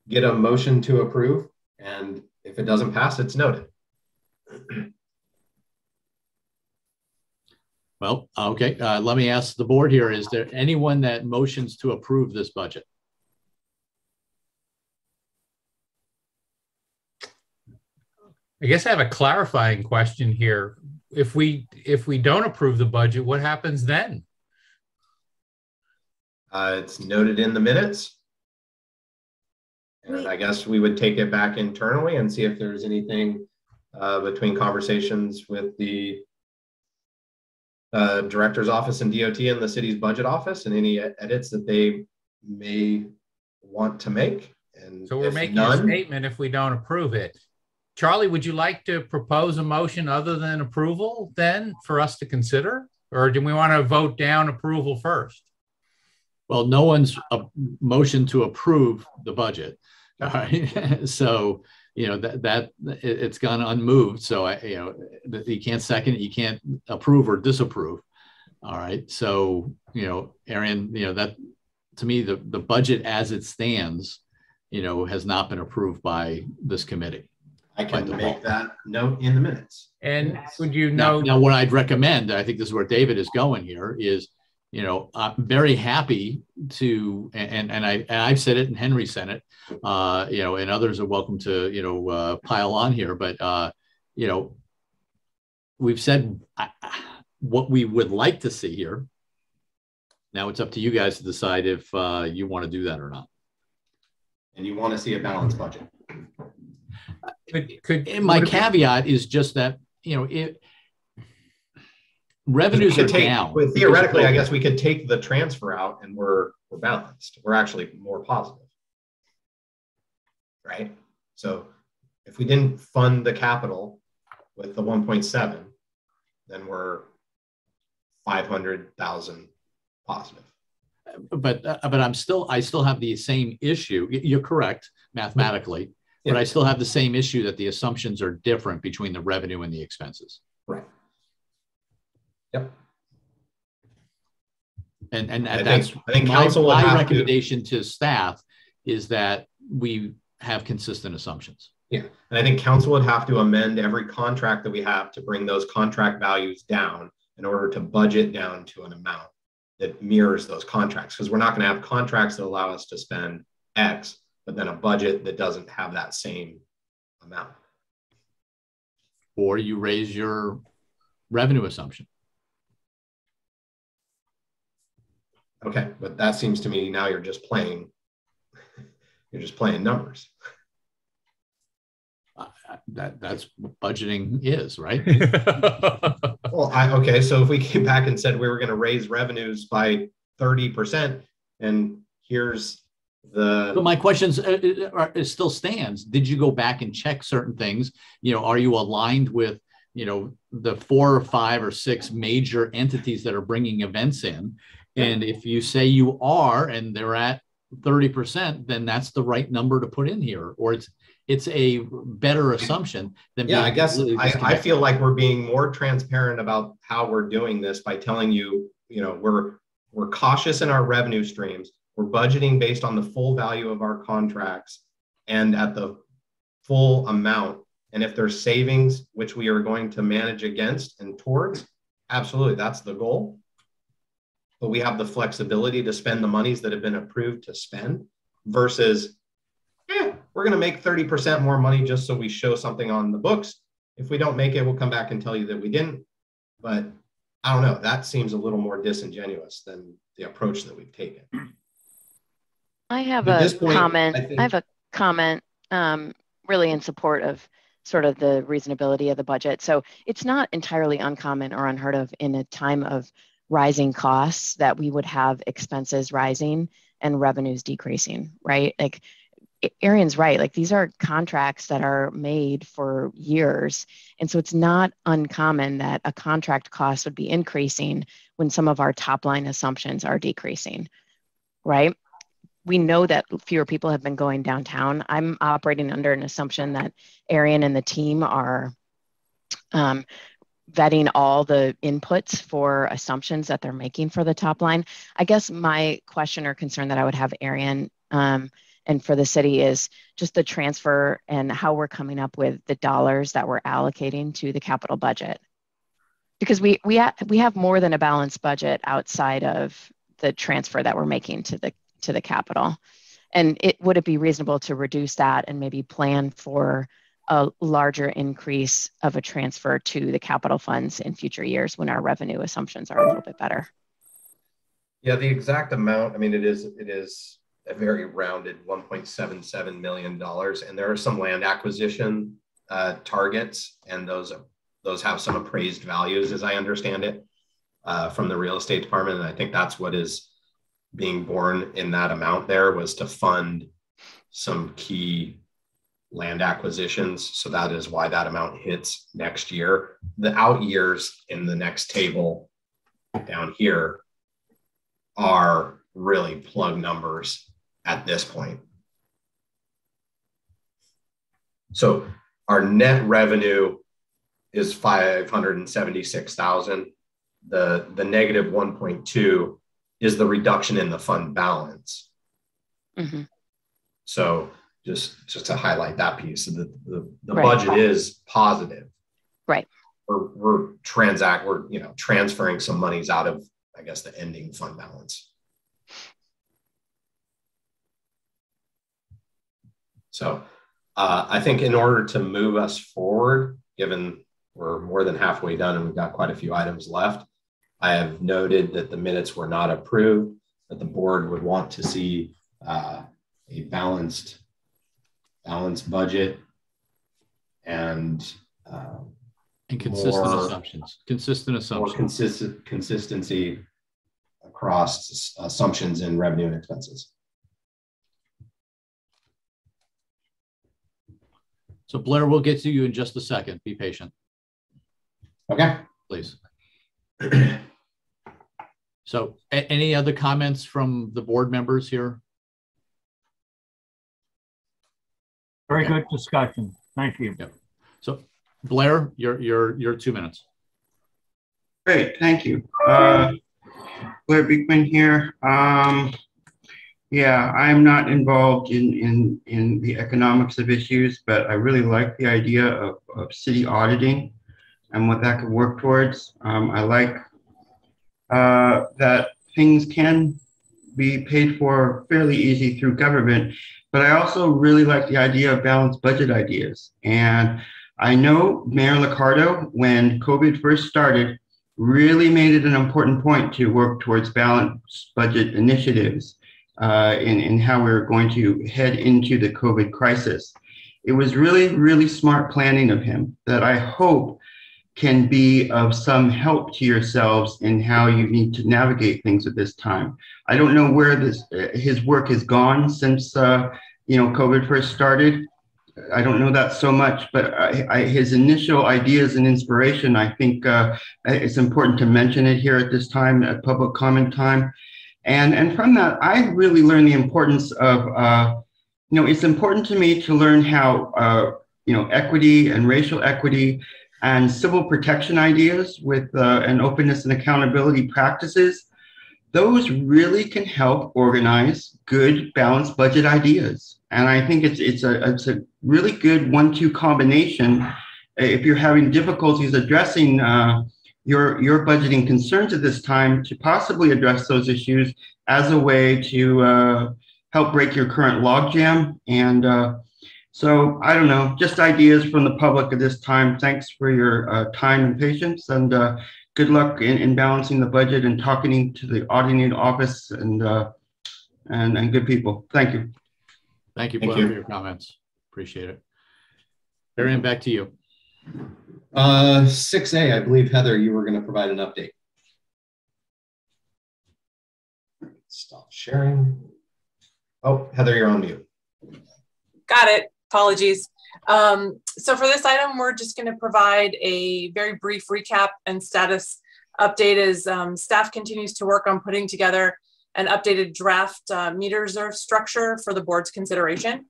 get a motion to approve and if it doesn't pass, it's noted. Well, okay. Uh, let me ask the board here. Is there anyone that motions to approve this budget? I guess I have a clarifying question here. If we if we don't approve the budget, what happens then? Uh, it's noted in the minutes. And I guess we would take it back internally and see if there's anything uh, between conversations with the uh, director's office and DOT and the city's budget office and any edits that they may want to make. And so we're making none, a statement if we don't approve it. Charlie, would you like to propose a motion other than approval then for us to consider? Or do we want to vote down approval first? Well, no one's a motion to approve the budget. All right. so, you know, that, that it, has gone unmoved. So I, you know, you can't second it, you can't approve or disapprove. All right. So, you know, Arian, you know, that to me, the, the budget as it stands, you know, has not been approved by this committee. I can make that note in the minutes. And would you know? Now, now, what I'd recommend, I think this is where David is going here, is you know, I'm very happy to, and and I and I've said it, and Henry said it, uh, you know, and others are welcome to, you know, uh, pile on here, but uh, you know, we've said uh, what we would like to see here. Now it's up to you guys to decide if uh, you want to do that or not. And you want to see a balanced budget. Could, could And my would it be- caveat is just that you know it revenues are take- down. well, Theoretically, I guess we could take the transfer out and we're, we're balanced. We're actually more positive. Right? So if we didn't fund the capital with the one point seven, then we're five hundred thousand positive. but uh, but I'm still I still have the same issue. You're correct mathematically, but I still have the same issue that the assumptions are different between the revenue and the expenses. Yep. And and, I and think- that's I think my, council my have to- recommendation to staff is that we have consistent assumptions. Yeah, and I think council would have to amend every contract that we have to bring those contract values down in order to budget down to an amount that mirrors those contracts. Because we're not going to have contracts that allow us to spend X, but then a budget that doesn't have that same amount. Or you raise your revenue assumption. Okay, but that seems to me now you're just playing, you're just playing numbers. Uh, That that's what budgeting is, right? Well, I, okay, so if we came back and said we were going to raise revenues by 30%, and here's the. But my questions uh, uh, are, still stands. Did you go back and check certain things? You know, are you aligned with, you know, the four or five or six major entities that are bringing events in? And if you say you are and they're at 30%, then that's the right number to put in here. Or it's it's a better assumption than Yeah, being I guess I, I feel like we're being more transparent about how we're doing this by telling you, you know, we're we're cautious in our revenue streams. We're budgeting based on the full value of our contracts and at the full amount. And if there's savings, which we are going to manage against and towards, absolutely, that's the goal. But we have the flexibility to spend the monies that have been approved to spend versus eh, we're going to make 30% more money just so we show something on the books. If we don't make it, we'll come back and tell you that we didn't. But I don't know. That seems a little more disingenuous than the approach that we've taken. I have a point, comment. I I, have a comment um, really in support of sort of the reasonability of the budget. So it's not entirely uncommon or unheard of in a time of rising costs that we would have expenses rising and revenues decreasing, right? Like Arian's right. Like these are contracts that are made for years. And so it's not uncommon that a contract cost would be increasing when some of our top line assumptions are decreasing, right? we know that fewer people have been going downtown. I'm operating under an assumption that Arian and the team are um, vetting all the inputs for assumptions that they're making for the top line. I guess my question or concern that I would have, Arian, um, and for the city is just the transfer and how we're coming up with the dollars that we're allocating to the capital budget. Because we we ha- we have more than a balanced budget outside of the transfer that we're making to the to the capital. And it would it be reasonable to reduce that and maybe plan for a larger increase of a transfer to the capital funds in future years when our revenue assumptions are a little bit better? Yeah, the exact amount, I mean, it is, it is a very rounded $1.77 million. And there are some land acquisition uh, targets and those, those have some appraised values as I understand it uh, from the real estate department. And I think that's what is being born in that amount there was to fund some key land acquisitions. So that is why that amount hits next year. The out years in the next table down here are really plug numbers at this point. So our net revenue is 576,000. The, the negative 1.2 is the reduction in the fund balance. Mhm. So just, just to highlight that piece, the, the, the Right. budget is positive. Right. We're, we're transact, we're, you know, transferring some monies out of, I guess, the ending fund balance. So uh, I think in order to move us forward, given we're more more than halfway done and we've got quite a few items left. I have noted that the minutes were not approved, that the board would want to see uh, a balanced, balanced budget and uh, And consistent More- assumptions, consistent more assumptions. consistent consistency across assumptions in revenue and expenses. So Blair, we'll get to you in just a second. Be patient, Okay. please. So any other comments from the board members here? Very good discussion. Thank you. So Blair, your, your, your two minutes. Great, thank you. Uh, Blair Beekman here. Um, yeah, I'm not involved in, in, in the economics of issues, but I really like the idea of, of city auditing and what that could work towards. Um, I like uh, that things can be paid for fairly easy through government, but I also really like the idea of balanced budget ideas. And I know Mayor Liccardo, when COVID first started, really made it an important point to work towards balanced budget initiatives uh, in, in how we were going to head into the COVID crisis. It was really, really smart planning of him that I hope can be of some help to yourselves in how you need to navigate things at this time. I don't know where this uh, his work has gone since uh, you know COVID first started. I don't know that so much, but I, I, his initial ideas and inspiration, I think uh, it's important to mention it here at this time, at public comment time. And, and from that, I really learned the importance of, uh, you know, it's important to me to learn how, uh, you know, equity and racial equity and civil protection ideas with uh, an openness and accountability practices, those really can help organize good balanced budget ideas. And I think it's, it's, a, it's a really good one-two combination if you're having difficulties addressing uh, your, your budgeting concerns at this time to possibly address those issues as a way to uh, help break your current logjam. And uh, so I don't know, just ideas from the public at this time. Thanks for your uh, time and patience and uh, good luck in, in balancing the budget and talking to the auditing office and, uh, and, and good people. Thank you. Thank you, Thank you. for your comments. Appreciate it. Marion, back to you. Uh, 6A, I believe, Heather, you were going to provide an update. Stop sharing. Oh, Heather, you're on mute. Got it. Apologies. Um, so for this item, we're just going to provide a very brief recap and status update as um, staff continues to work on putting together an updated draft uh, meter reserve structure for the board's consideration.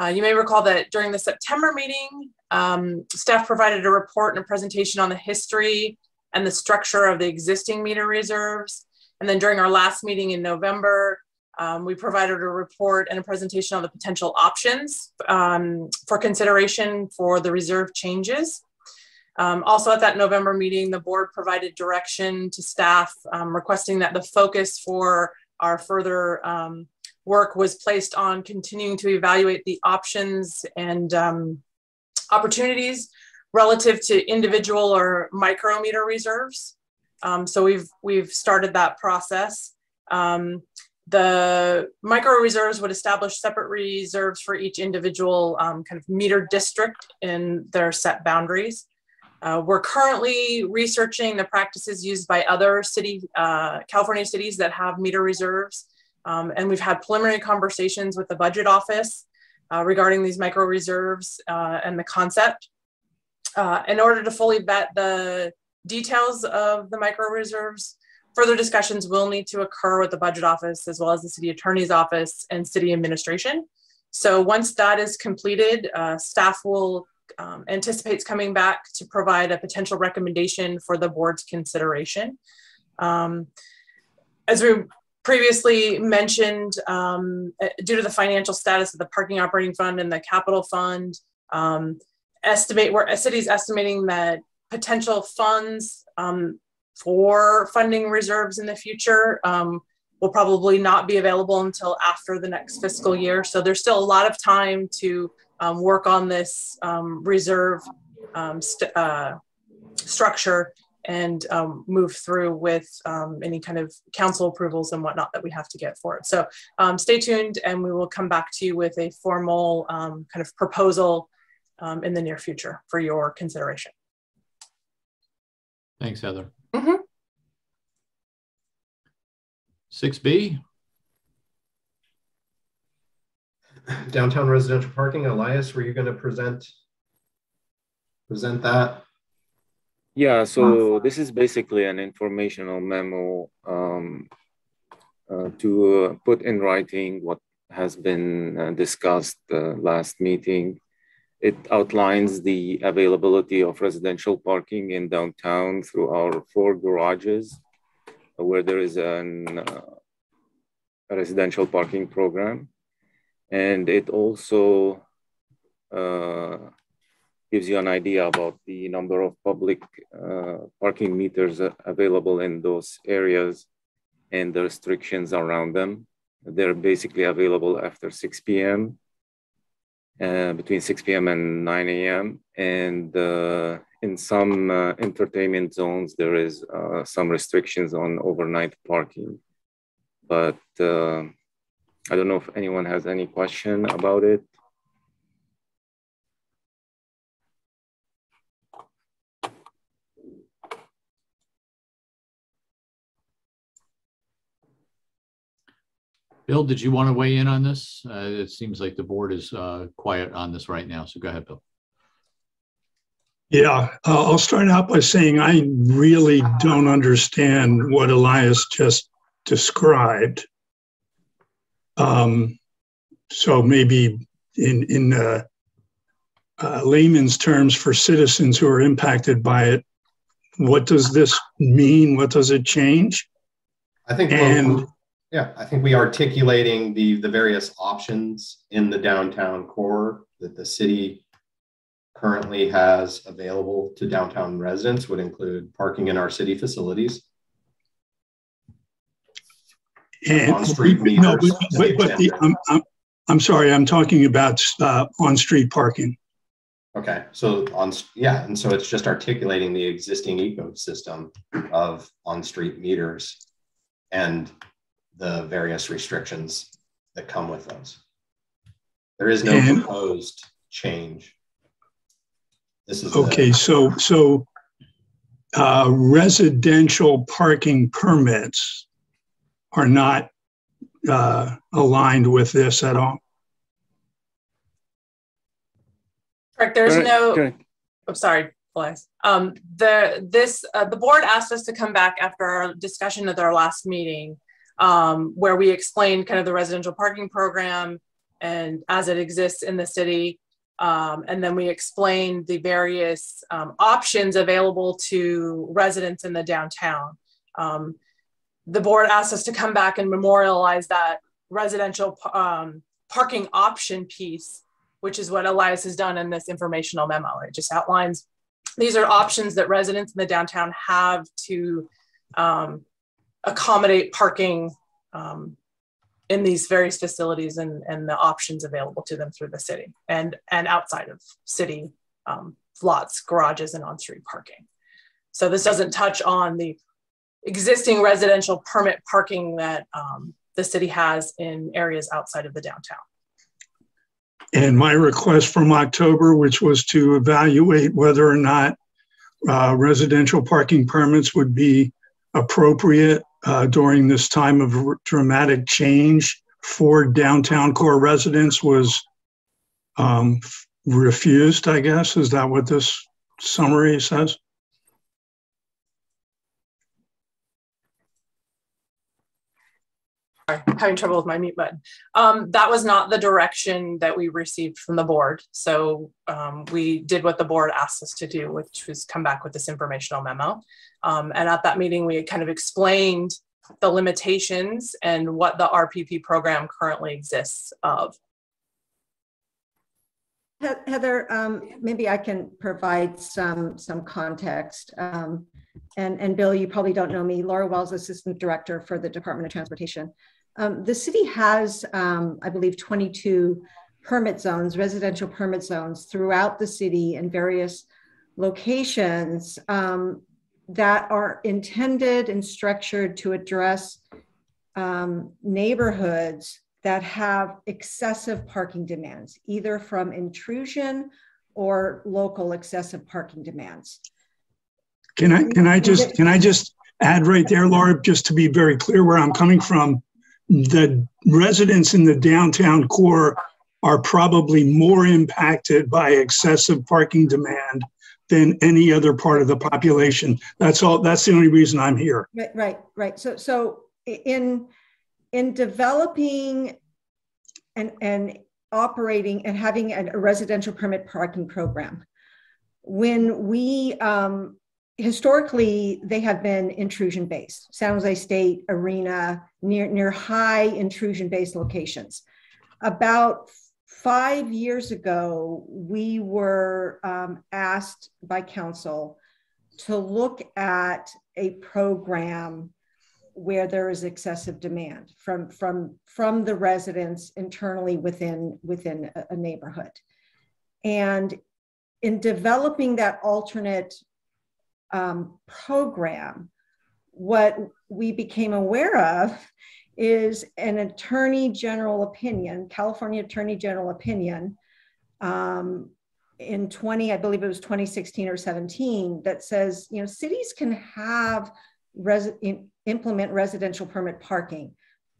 Uh, you may recall that during the September meeting, um, staff provided a report and a presentation on the history and the structure of the existing meter reserves. And then during our last meeting in November, um, we provided a report and a presentation on the potential options um, for consideration for the reserve changes. Um, also at that November meeting, the board provided direction to staff um, requesting that the focus for our further um, work was placed on continuing to evaluate the options and um, opportunities relative to individual or micrometer reserves. So we've we've started that process. Um, the micro reserves would establish separate reserves for each individual um, kind of meter district in their set boundaries. Uh, we're currently researching the practices used by other city, uh, California cities that have meter reserves. Um, and we've had preliminary conversations with the budget office uh, regarding these micro reserves uh, and the concept. Uh, in order to fully vet the details of the micro reserves, further discussions will need to occur with the budget office as well as the city attorney's office and city administration. So once that is completed, uh, staff will um, anticipates coming back to provide a potential recommendation for the board's consideration. Um, as we previously mentioned, um, uh, due to the financial status of the parking operating fund and the capital fund, um, estimate where a city's estimating that potential funds um, for funding reserves in the future um, will probably not be available until after the next fiscal year. So there's still a lot of time to um, work on this um, reserve um, uh, structure and um, move through with um, any kind of council approvals and whatnot that we have to get for it. So um, stay tuned and we will come back to you with a formal um, kind of proposal in the near future for your consideration. Thanks, Heather. Mm -hmm. 6B. Downtown residential parking. Elias, were you going to present present that? Yeah, so this is basically an informational memo um, uh, to uh, put in writing what has been uh, discussed uh, last meeting. It outlines the availability of residential parking in downtown through our four garages, where there is an, uh, a residential parking program. And it also uh, gives you an idea about the number of public uh, parking meters available in those areas and the restrictions around them. They're basically available after 6 p.m., uh, between 6 p.m. and 9 a.m. And uh, in some uh, entertainment zones, there is uh, some restrictions on overnight parking. But uh, I don't know if anyone has any question about it. Bill, did you want to weigh in on this? Uh, it seems like the board is uh, quiet on this right now, so go ahead, Bill. Yeah, uh, I'll start out by saying I really don't understand what Elias just described. Um, so maybe in in uh, uh, layman's terms for citizens who are impacted by it, what does this mean? What does it change? I think and yeah, I think we articulating the the various options in the downtown core that the city currently has available to downtown residents would include parking in our city facilities. And on-street meters. No, but, but, but the, I'm, I'm, I'm, sorry, I'm talking about uh, on-street parking. Okay, so on yeah, and so it's just articulating the existing ecosystem of on-street meters and the various restrictions that come with those. There is no and, proposed change. This is okay. The, so so uh, residential parking permits are not uh, aligned with this at all. Correct. There's no. I'm oh, sorry, Elias. Um, the this uh, the board asked us to come back after our discussion at our last meeting um, where we explained kind of the residential parking program and as it exists in the city. Um, and then we explained the various um, options available to residents in the downtown. Um, the board asked us to come back and memorialize that residential um, parking option piece, which is what Elias has done in this informational memo. It just outlines these are options that residents in the downtown have to um, accommodate parking um, in these various facilities and, and the options available to them through the city and, and outside of city um, lots, garages, and on-street parking. So this doesn't touch on the existing residential permit parking that um, the city has in areas outside of the downtown. And my request from October, which was to evaluate whether or not uh, residential parking permits would be appropriate uh, during this time of dramatic change for downtown core residents was um, refused, I guess. Is that what this summary says? Having trouble with my mute button. Um, that was not the direction that we received from the board. So um, we did what the board asked us to do, which was come back with this informational memo. Um, and at that meeting, we kind of explained the limitations and what the RPP program currently exists of. Heather, um, maybe I can provide some some context. Um, and, and Bill, you probably don't know me, Laura Wells, Assistant Director for the Department of Transportation. Um, the city has, um, I believe, 22 permit zones, residential permit zones throughout the city in various locations um, that are intended and structured to address um, neighborhoods that have excessive parking demands, either from intrusion or local excessive parking demands. Can I can I just can I just add right there, Laura, just to be very clear where I'm coming from? The residents in the downtown core are probably more impacted by excessive parking demand than any other part of the population. That's all. That's the only reason I'm here. Right, right, right. So, so in in developing and and operating and having a, residential permit parking program, when we um, historically they have been intrusion based. San Jose State Arena near near high intrusion based locations. About five years ago, we were um, asked by council to look at a program where there is excessive demand from from from the residents internally within within a, neighborhood and in developing that alternate um, program what we became aware of is an attorney general opinion california attorney general opinion um, in 20 i believe it was 2016 or 17 that says you know cities can have res- implement residential permit parking,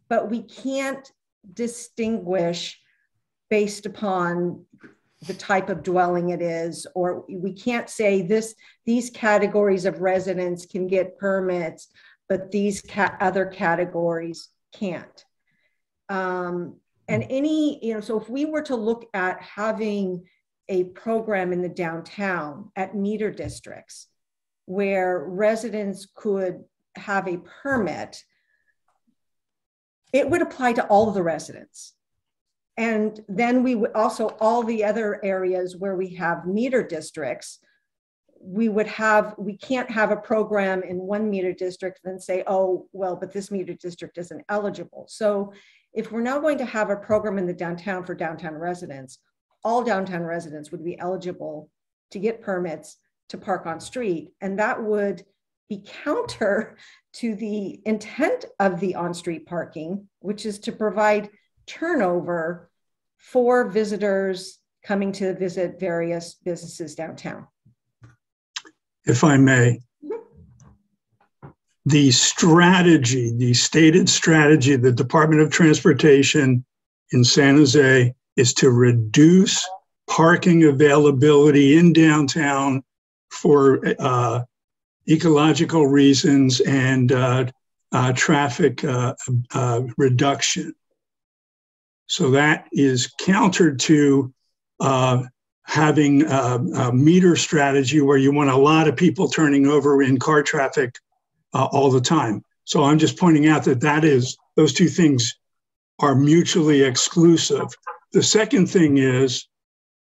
but we can't distinguish based upon the type of dwelling it is, or we can't say this these categories of residents can get permits, but these ca- other categories can't. Um, and any, you know, so if we were to look at having a program in the downtown at meter districts where residents could have a permit, it would apply to all of the residents. And then we would also, all the other areas where we have meter districts, we would have, we can't have a program in one meter district and then say, oh, well, but this meter district isn't eligible. So if we're now going to have a program in the downtown for downtown residents, all downtown residents would be eligible to get permits to park on street. And that would be counter to the intent of the on street parking, which is to provide turnover for visitors coming to visit various businesses downtown. If I may, the strategy, the stated strategy of the Department of Transportation in San Jose is to reduce parking availability in downtown for uh, ecological reasons and uh, uh, traffic uh, uh, reduction. So that is counter to uh, having a, a, meter strategy where you want a lot of people turning over in car traffic all the time. So I'm just pointing out that that is those two things are mutually exclusive. The second thing is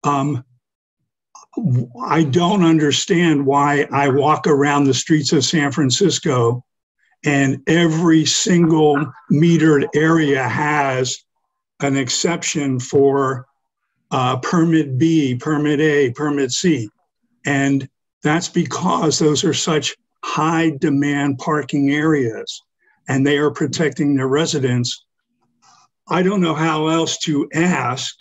um, I don't understand why I walk around the streets of San Francisco and every single metered area has an exception for uh, permit B, permit A, permit C. And that's because those are such high demand parking areas and they are protecting their residents. I don't know how else to ask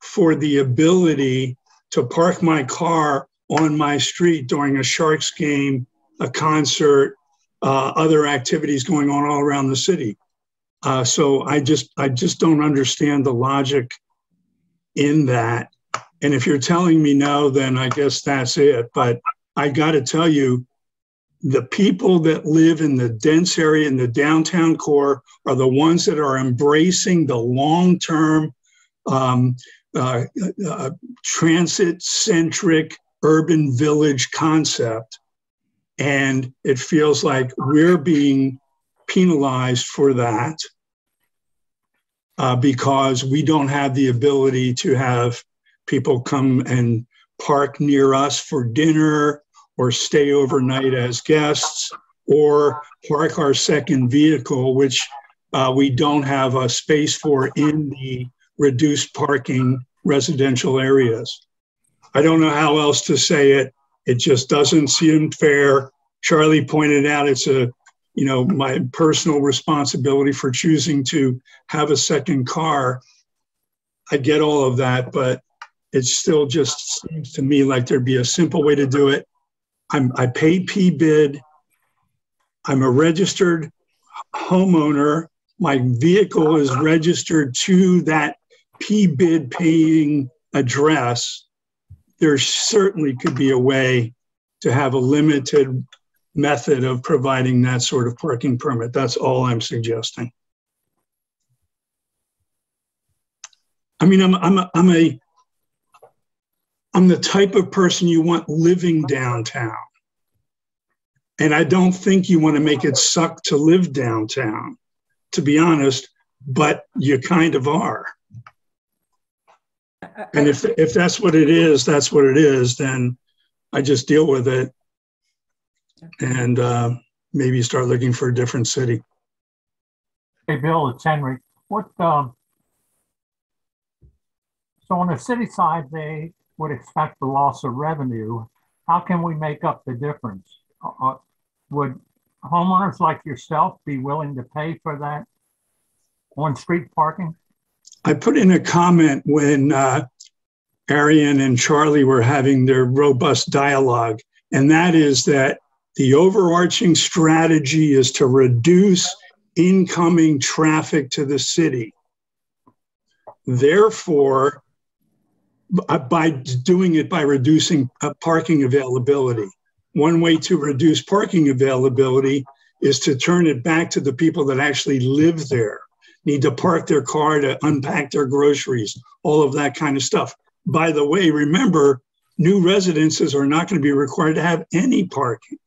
for the ability to park my car on my street during a Sharks game, a concert, uh, other activities going on all around the city. Uh, so I just I just don't understand the logic in that. And if you're telling me no, then I guess that's it. But I got to tell you, the people that live in the dense area in the downtown core are the ones that are embracing the long-term um, uh, uh, transit centric urban village concept. And it feels like we're being penalized for that uh, because we don't have the ability to have people come and park near us for dinner or stay overnight as guests or park our second vehicle, which uh, we don't have a space for in the reduced parking residential areas. I don't know how else to say it. It just doesn't seem fair. Charlie pointed out it's a, you know, my personal responsibility for choosing to have a second car. I get all of that, but it still just seems to me like there'd be a simple way to do it. I'm, I pay PBID. I'm a registered homeowner. My vehicle is registered to that PBID paying address. There certainly could be a way to have a limited method of providing that sort of parking permit. That's all I'm suggesting. I mean, I'm, I'm, a, I'm a, I'm the type of person you want living downtown. And I don't think you want to make it suck to live downtown, to be honest, but you kind of are. And if, if that's what it is, that's what it is, then I just deal with it and uh, maybe start looking for a different city. Hey, Bill, it's Henry. What, um, so on the city side, they would expect the loss of revenue. How can we make up the difference? Uh, uh would homeowners like yourself be willing to pay for that on street parking? I put in a comment when uh, Arian and Charlie were having their robust dialogue, and that is that the overarching strategy is to reduce incoming traffic to the city. Therefore, by doing it by reducing uh, parking availability. One way to reduce parking availability is to turn it back to the people that actually live there, need to park their car to unpack their groceries, all of that kind of stuff. By the way, remember, new residences are not going to be required to have any parking.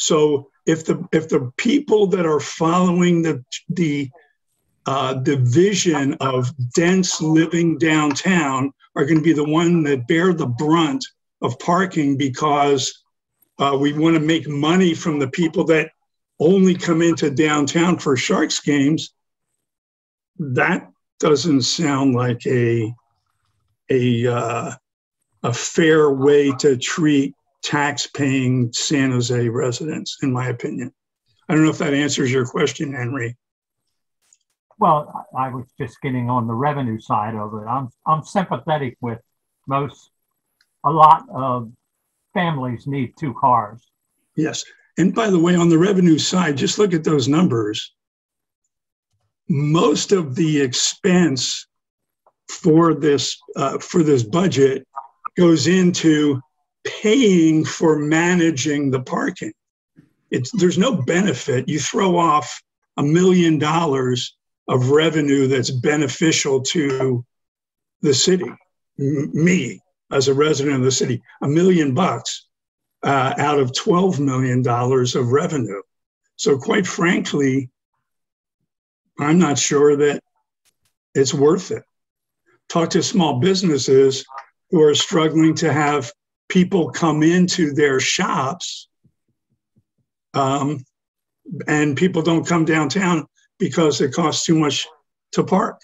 So if the if the people that are following the the uh, the vision of dense living downtown are going to be the one that bear the brunt of parking because uh, we want to make money from the people that only come into downtown for Sharks games. That doesn't sound like a a uh, a fair way to treat tax-paying San Jose residents, in my opinion. I don't know if that answers your question, Henry. Well, I was just getting on the revenue side of it. I'm I'm sympathetic with most. A lot of families need two cars. Yes, and by the way, on the revenue side, just look at those numbers. Most of the expense for this uh, for this budget goes into paying for managing the parking. It's there's no benefit. You throw off a million dollars of revenue that's beneficial to the city, M- me as a resident of the city, a million bucks uh, out of $12 million of revenue. So, quite frankly, I'm not sure that it's worth it. Talk to small businesses who are struggling to have people come into their shops um, and people don't come downtown because it costs too much to park.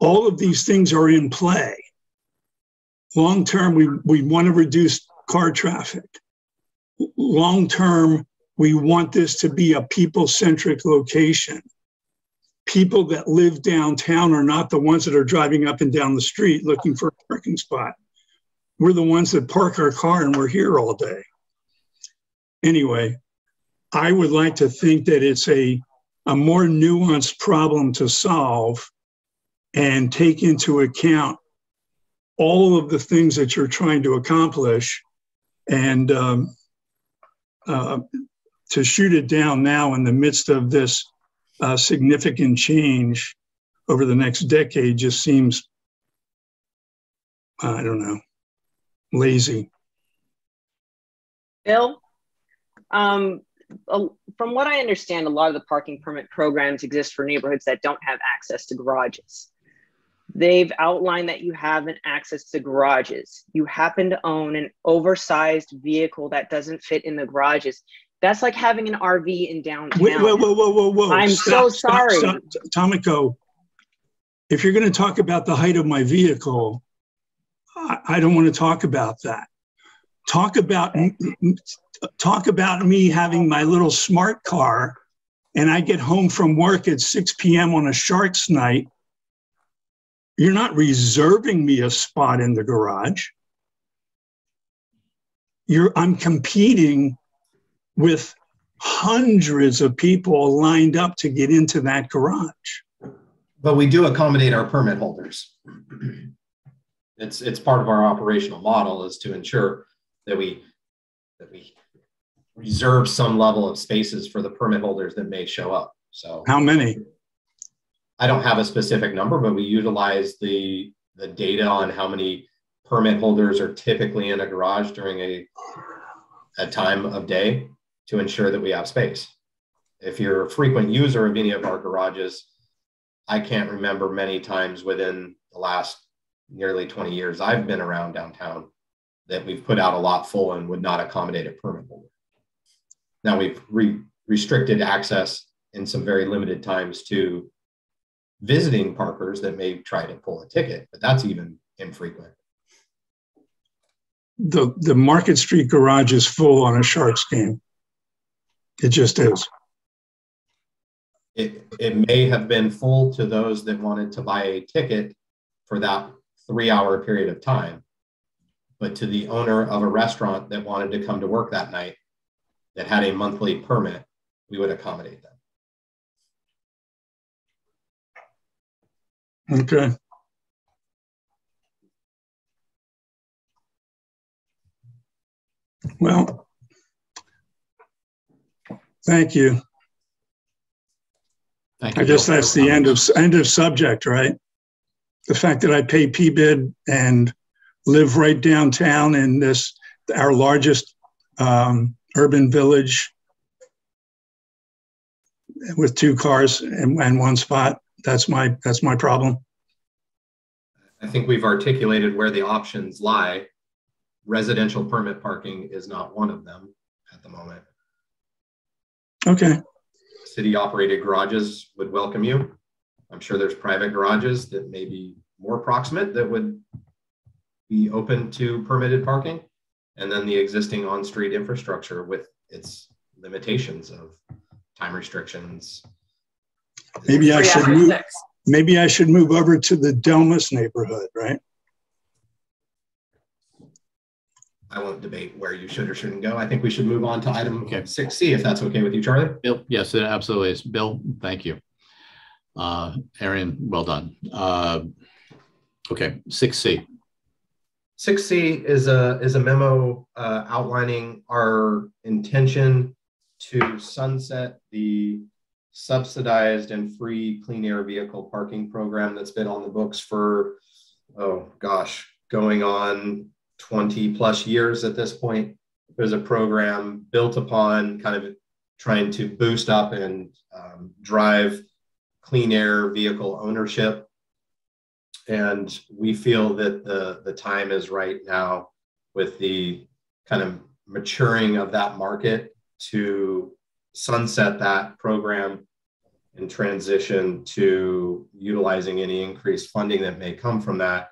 All of these things are in play. Long term, we, we want to reduce car traffic. Long term, we want this to be a people centric location. People that live downtown are not the ones that are driving up and down the street looking for a parking spot. We're the ones that park our car and we're here all day. Anyway, I would like to think that it's a a more nuanced problem to solve and take into account all of the things that you're trying to accomplish and um, uh, to shoot it down now in the midst of this uh, significant change over the next decade just seems i don't know lazy bill um, from what I understand, a lot of the parking permit programs exist for neighborhoods that don't have access to garages. They've outlined that you have an access to garages. You happen to own an oversized vehicle that doesn't fit in the garages. That's like having an RV in downtown. Wait, whoa, whoa, whoa, whoa, whoa. I'm stop, so sorry. Stop, stop. Tomico, if you're going to talk about the height of my vehicle, I, don't want to talk about that. talk about talk about me having my little smart car and I get home from work at 6 p.m. on a Sharks night. You're not reserving me a spot in the garage. You're, I'm competing with hundreds of people lined up to get into that garage. But we do accommodate our permit holders. It's it's part of our operational model is to ensure that we that we reserve some level of spaces for the permit holders that may show up. So how many? I don't have a specific number, but we utilize the the data on how many permit holders are typically in a garage during a a time of day to ensure that we have space. If you're a frequent user of any of our garages, I can't remember many times within the last nearly 20 years I've been around downtown that we've put out a lot full and would not accommodate a permit holder. Now we've re- restricted access in some very limited times to visiting parkers that may try to pull a ticket, but that's even infrequent. The the Market Street garage is full on a Sharks game. It just is. It, it may have been full to those that wanted to buy a ticket for that three hour period of time. But to the owner of a restaurant that wanted to come to work that night that had a monthly permit, we would accommodate them. Okay. Well, thank you. Thank you. I guess that's the your end of end of subject, right? The fact that I pay PBID and live right downtown in this our largest um, urban village with two cars and, and one spot. That's my that's my problem. I think we've articulated where the options lie. Residential permit parking is not one of them at the moment. Okay. City operated garages would welcome you. I'm sure there's private garages that may be more proximate that would be open to permitted parking. And then the existing on street infrastructure with its limitations of time restrictions. Maybe I should move. Maybe I should move over to the Delmas neighborhood, right? I won't debate where you should or shouldn't go. I think we should move on to item Okay. 6C if that's okay with you, Charlie. Bill, yes, it absolutely is. Bill, thank you. Uh, well done. Uh, okay, six C. 6C is a, is a memo uh, outlining our intention to sunset the subsidized and free clean air vehicle parking program that's been on the books for, oh gosh, going on 20 plus years at this point. Was a program built upon kind of trying to boost up and um, drive clean air vehicle ownership and we feel that the the time is right now with the kind of maturing of that market to sunset that program and transition to utilizing any increased funding that may come from that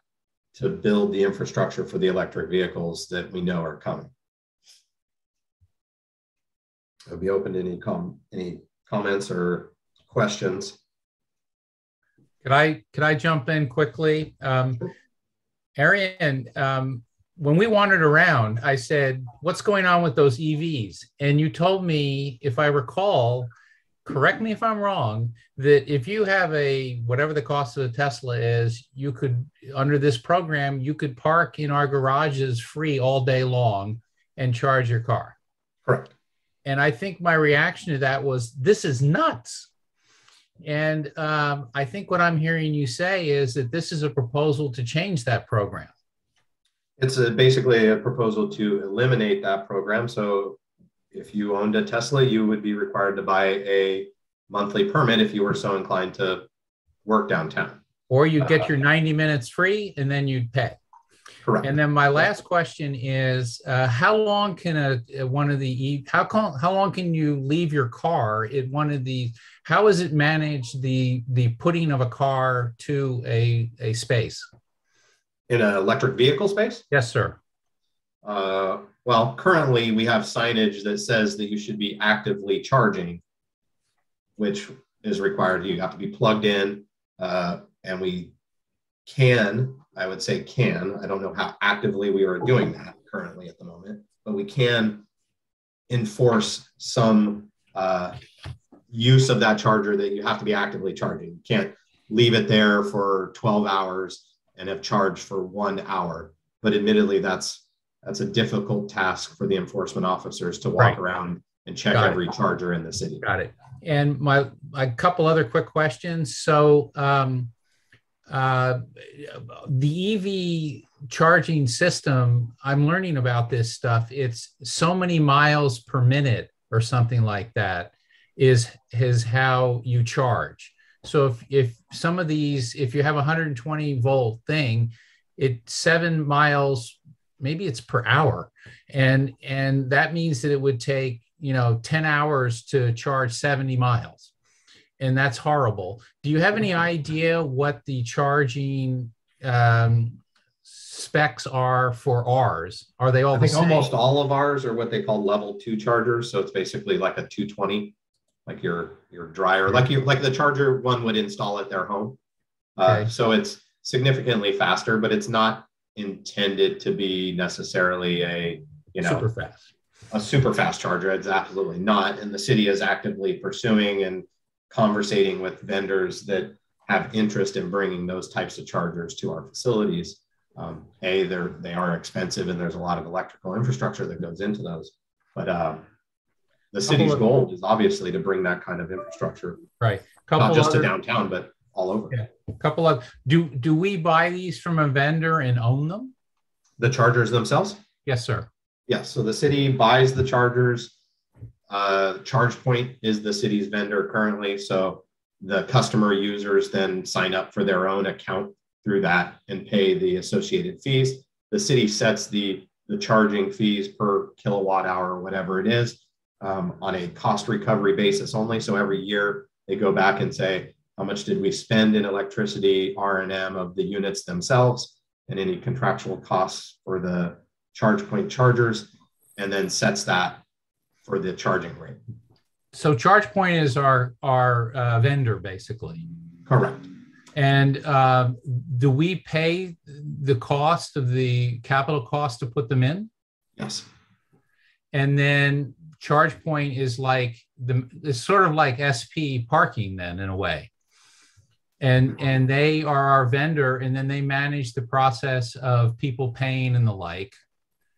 to build the infrastructure for the electric vehicles that we know are coming. I'll be open to any com any comments or questions. Could I could I jump in quickly? Um, Arian, um, when we wandered around, I said, "What's going on with those EVs?" And you told me, if I recall, correct me if I'm wrong, that if you have a whatever the cost of a Tesla is, you could under this program you could park in our garages free all day long and charge your car. Correct. And I think my reaction to that was, "This is nuts." And um, I think what I'm hearing you say is that this is a proposal to change that program. It's a, basically a proposal to eliminate that program. So if you owned a Tesla, you would be required to buy a monthly permit if you were so inclined to work downtown. Or you get your 90 minutes free and then you'd pay. Correct. And then my last question is, uh, how long can a, one of the e- how con- how long can you leave your car at one of the how is it managed the the putting of a car to a a space? In an electric vehicle space, Yes, sir. uh, Well, currently we have signage that says that you should be actively charging, which is required. You have to be plugged in, uh, and we can, I would say can, I don't know how actively we are doing that currently at the moment, but we can enforce some uh, use of that charger that you have to be actively charging. You can't leave it there for 12 hours and have charged for one hour. But admittedly, that's that's a difficult task for the enforcement officers to walk Right. around and check Got it. every charger in the city. Got it. And my a couple other quick questions. So um, uh, the EV charging system, I'm learning about this stuff. It's so many miles per minute or something like that is is how you charge. So if if some of these, if you have a 120 volt thing, it's seven miles, maybe it's per hour. And and that means that it would take, you know, 10 hours to charge 70 miles. And that's horrible. Do you have any idea what the charging um, specs are for ours? Are they all I the think same? almost all of ours are what they call level two chargers. So it's basically like a 220, like your your dryer, like you like the charger one would install at their home. Uh, Okay. So it's significantly faster, but it's not intended to be necessarily a you know super fast. a super fast charger. It's absolutely not. And the city is actively pursuing and conversating with vendors that have interest in bringing those types of chargers to our facilities. Um, a, they're they are expensive, and there's a lot of electrical infrastructure that goes into those. But uh, the city's goal is obviously to bring that kind of infrastructure, Right. Couple not just other, to downtown, but all over. Yeah. couple of do do we buy these from a vendor and own them? The chargers themselves. Yes, sir. Yes, so the city buys the chargers. Uh, ChargePoint is the city's vendor currently, so the customer users then sign up for their own account through that and pay the associated fees. The city sets the the charging fees per kilowatt hour, or whatever it is, um, on a cost recovery basis only. So every year they go back and say, how much did we spend in electricity, R and M of the units themselves, and any contractual costs for the ChargePoint chargers, and then sets that for the charging rate. So ChargePoint is our our uh, vendor basically. Correct. And um, do we pay the cost of the capital cost to put them in? Yes. And then ChargePoint is like the it's sort of like SP parking then in a way. And and they are our vendor, and then they manage the process of people paying and the like.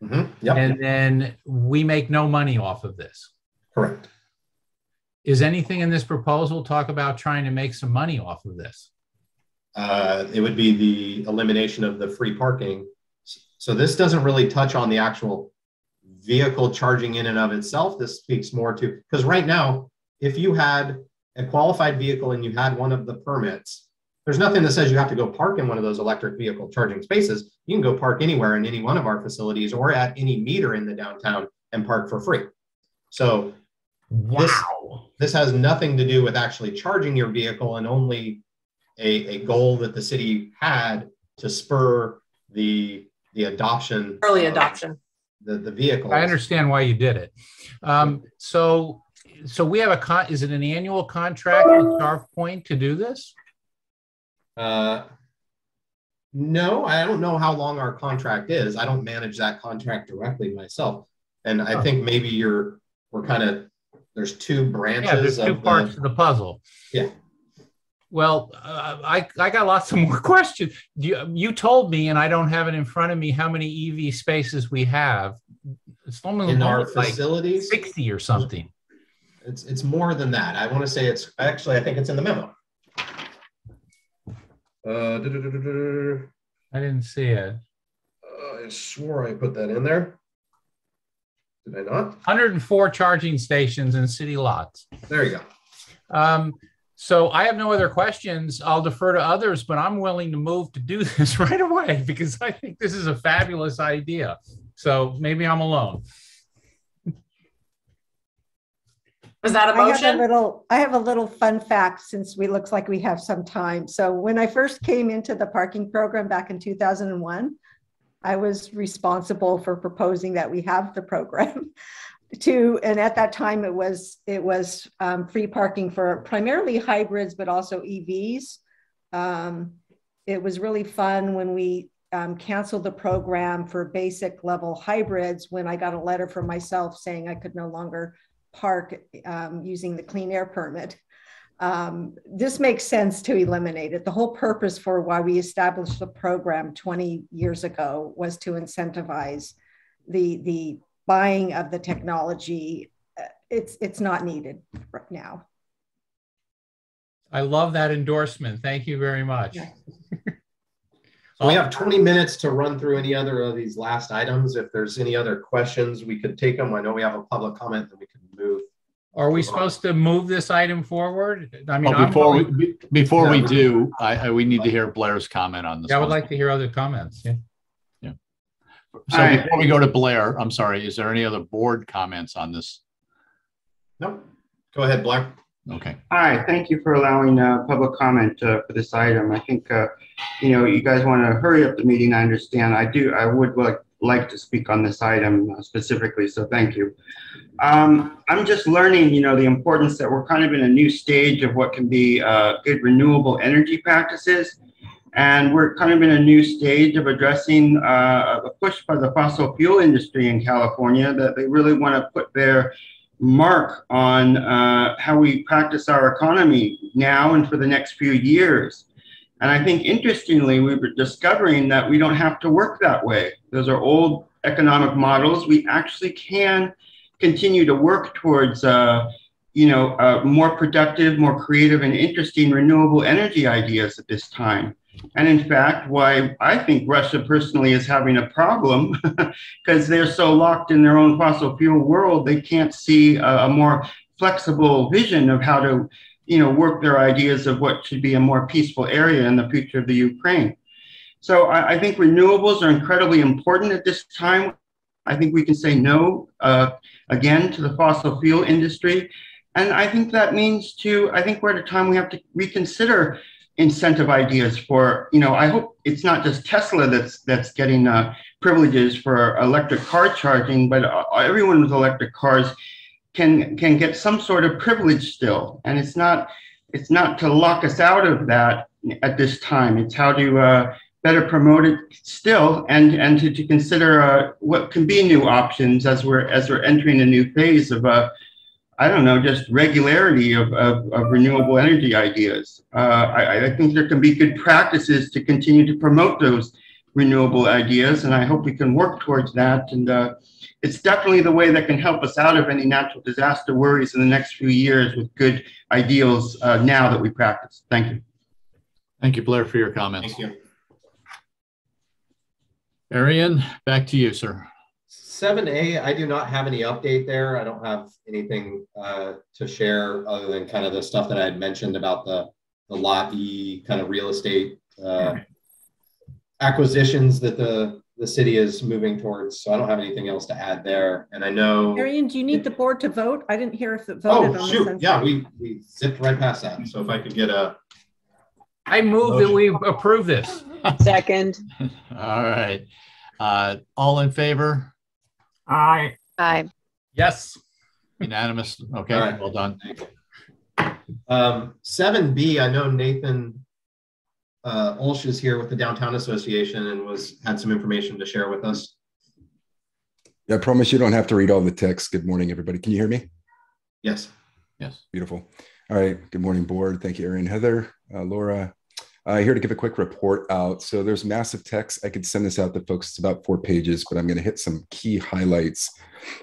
Mhm. Yep. And then we make no money off of this. Correct. Is anything in this proposal talk about trying to make some money off of this? Uh, it would be the elimination of the free parking. So this doesn't really touch on the actual vehicle charging in and of itself. This speaks more to because right now, if you had a qualified vehicle and you had one of the permits, there's nothing that says you have to go park in one of those electric vehicle charging spaces. You can go park anywhere in any one of our facilities or at any meter in the downtown and park for free. So this, this has nothing to do with actually charging your vehicle and only a, a goal that the city had to spur the the adoption Early adoption. the the vehicles. I understand why you did it. Um, so, so we have a con, is it an annual contract with ChargePoint to do this? Uh, no, I don't know how long our contract is. I don't manage that contract directly myself, and I Oh. think maybe you're we're kind of there's two branches Yeah, there's two of parts the, of the puzzle. Yeah. Well, uh, I, I got lots of more questions. You, you told me, and I don't have it in front of me, how many EV spaces we have. It's only in our like 60 or something. It's it's more than that. I want to say it's actually I think it's in the memo. Uh. I didn't see it. Uh, I swore I put that in there. Did I not? 104 charging stations in city lots. There you go. Um, so I have no other questions. I'll defer to others, but I'm willing to move to do this right away because I think this is a fabulous idea. So maybe I'm alone. Was that a I have a motion? little, I have a little fun fact since we looks like we have some time. So when I first came into the parking program back in 2001, I was responsible for proposing that we have the program. to and at that time it was it was um, free parking for primarily hybrids but also EVs. Um, it was really fun when we um, canceled the program for basic level hybrids when I got a letter from myself saying I could no longer park um, using the clean air permit. Um, this makes sense to eliminate it. The whole purpose for why we established the program 20 years ago was to incentivize the, the buying of the technology. Uh, it's, it's not needed right now. I love that endorsement. Thank you very much. So we have 20 minutes to run through any other of these last items. If there's any other questions, we could take them. I know we have a public comment that we can move. Are we supposed to move this item forward? I mean, Well, before willing- we, be- before we do, I, I, we need to hear Blair's comment on this. Yeah, I would like to hear other comments. Yeah. Yeah. So Alright. before we go to Blair, I'm sorry, is there any other board comments on this? No, go ahead, Blair. Okay. Hi, thank you for allowing uh, public comment uh, for this item. I think, uh, you know, you guys want to hurry up the meeting, I understand. I do, I would like, like to speak on this item uh, specifically, so thank you. Um, I'm just learning, you know, the importance that we're kind of in a new stage of what can be uh, good renewable energy practices. And we're kind of in a new stage of addressing uh, a push by the fossil fuel industry in California that they really want to put their mark on uh, how we practice our economy now and for the next few years. And I think interestingly, we were discovering that we don't have to work that way. Those are old economic models. We actually can continue to work towards, uh, you know, uh, more productive, more creative, and interesting renewable energy ideas at this time. And in fact, why I think Russia personally is having a problem because they're so locked in their own fossil fuel world, they can't see a, a, more flexible vision of how to, you know, work their ideas of what should be a more peaceful area in the future of the Ukraine. So I, I think renewables are incredibly important at this time. I think we can say no uh, again to the fossil fuel industry. And I think that means to, I think we're at a time we have to reconsider incentive ideas for you know i hope it's not just tesla that's that's getting uh, privileges for electric car charging but uh, everyone with electric cars can can get some sort of privilege still and it's not it's not to lock us out of that at this time it's how to uh, better promote it still and and to, to consider uh, what can be new options as we're as we're entering a new phase of uh, I don't know, just regularity of, of, of renewable energy ideas. Uh, I, I, think there can be good practices to continue to promote those renewable ideas, and I hope we can work towards that. And uh, it's definitely the way that can help us out of any natural disaster worries in the next few years with good ideals uh, now that we practice. Thank you. Thank you, Blair, for your comments. Thank you. Arian, back to you, sir. 7A, I do not have any update there. I don't have anything uh, to share other than kind of the stuff that I had mentioned about the, the Lot E kind of real estate uh, acquisitions that the, the city is moving towards. So I don't have anything else to add there. And I know. Arian, do you need the board to vote? I didn't hear if it voted oh, on shoot. this. Yeah, we, we zipped right past that. So if I could get a. I move that we approve this. Second. All right. Uh, all in favor? Aye. Aye. Yes. Unanimous. Okay, All right. well done. Um, 7B, I know Nathan uh, Ulsh is here with the Downtown Association and was had some information to share with us. Yeah, I promise you don't have to read all the text. Good morning, everybody. Can you hear me? Yes. Yes. Beautiful. All right. Good morning, board. Thank you, Erin, Heather, uh, Laura. Uh, here to give a quick report out. So there's massive text. I could send this out to folks. It's about four pages, but I'm going to hit some key highlights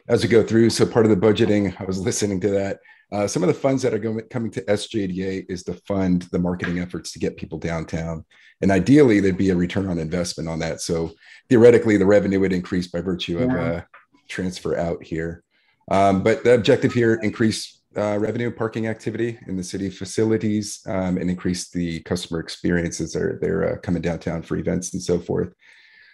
as we go through. So part of the budgeting, I was listening to that. Uh, some of the funds that are going coming to SJDA is to fund the marketing efforts to get people downtown, and ideally there'd be a return on investment on that. So theoretically, the revenue would increase by virtue of uh, transfer out here. Um, but the objective here increase uh, revenue parking activity in the city facilities um, and increase the customer experiences they're, they're uh, coming downtown for events and so forth.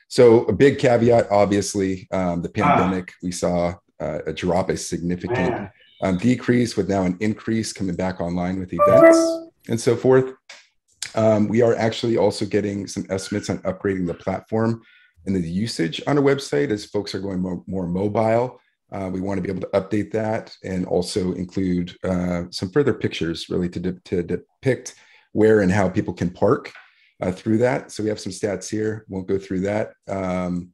So a big caveat, obviously, um, the pandemic, we saw uh, a drop, a significant um, decrease with now an increase coming back online with events and so forth. Um, we are actually also getting some estimates on upgrading the platform and the usage on our website as folks are going more, more mobile. Uh, we want to be able to update that and also include uh, some further pictures really to, de- to depict where and how people can park uh, through that. So we have some stats here. Won't go through that. Um,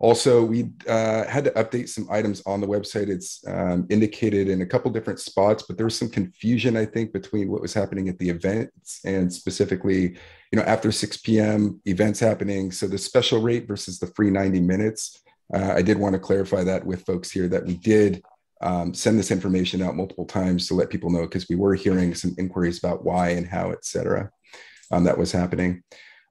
also, we uh, had to update some items on the website. It's um, indicated in a couple different spots, but there was some confusion, I think, between what was happening at the events and specifically, you know, after 6 p.m. events happening. So the special rate versus the free 90 minutes. Uh, I did want to clarify that with folks here that we did um, send this information out multiple times to let people know because we were hearing some inquiries about why and how, et cetera, um, that was happening.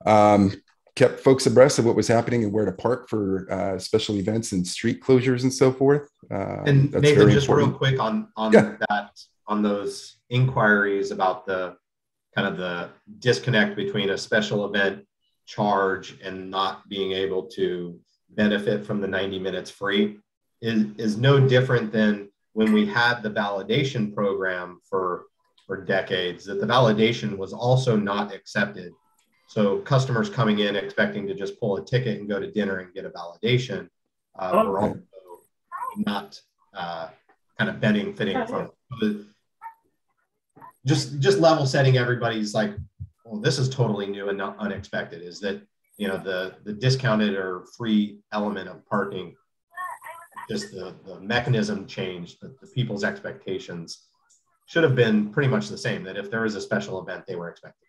Um, kept folks abreast of what was happening and where to park for uh, special events and street closures and so forth. Uh, and Nathan, just important. real quick on on yeah. that on those inquiries about the kind of the disconnect between a special event charge and not being able to benefit from the 90 minutes free is, is no different than when we had the validation program for for decades that the validation was also not accepted so customers coming in expecting to just pull a ticket and go to dinner and get a validation uh, oh. were also not uh, kind of benefiting from just just level setting everybody's like well this is totally new and not unexpected is that you know the the discounted or free element of parking just the, the mechanism changed but the people's expectations should have been pretty much the same that if there was a special event they were expecting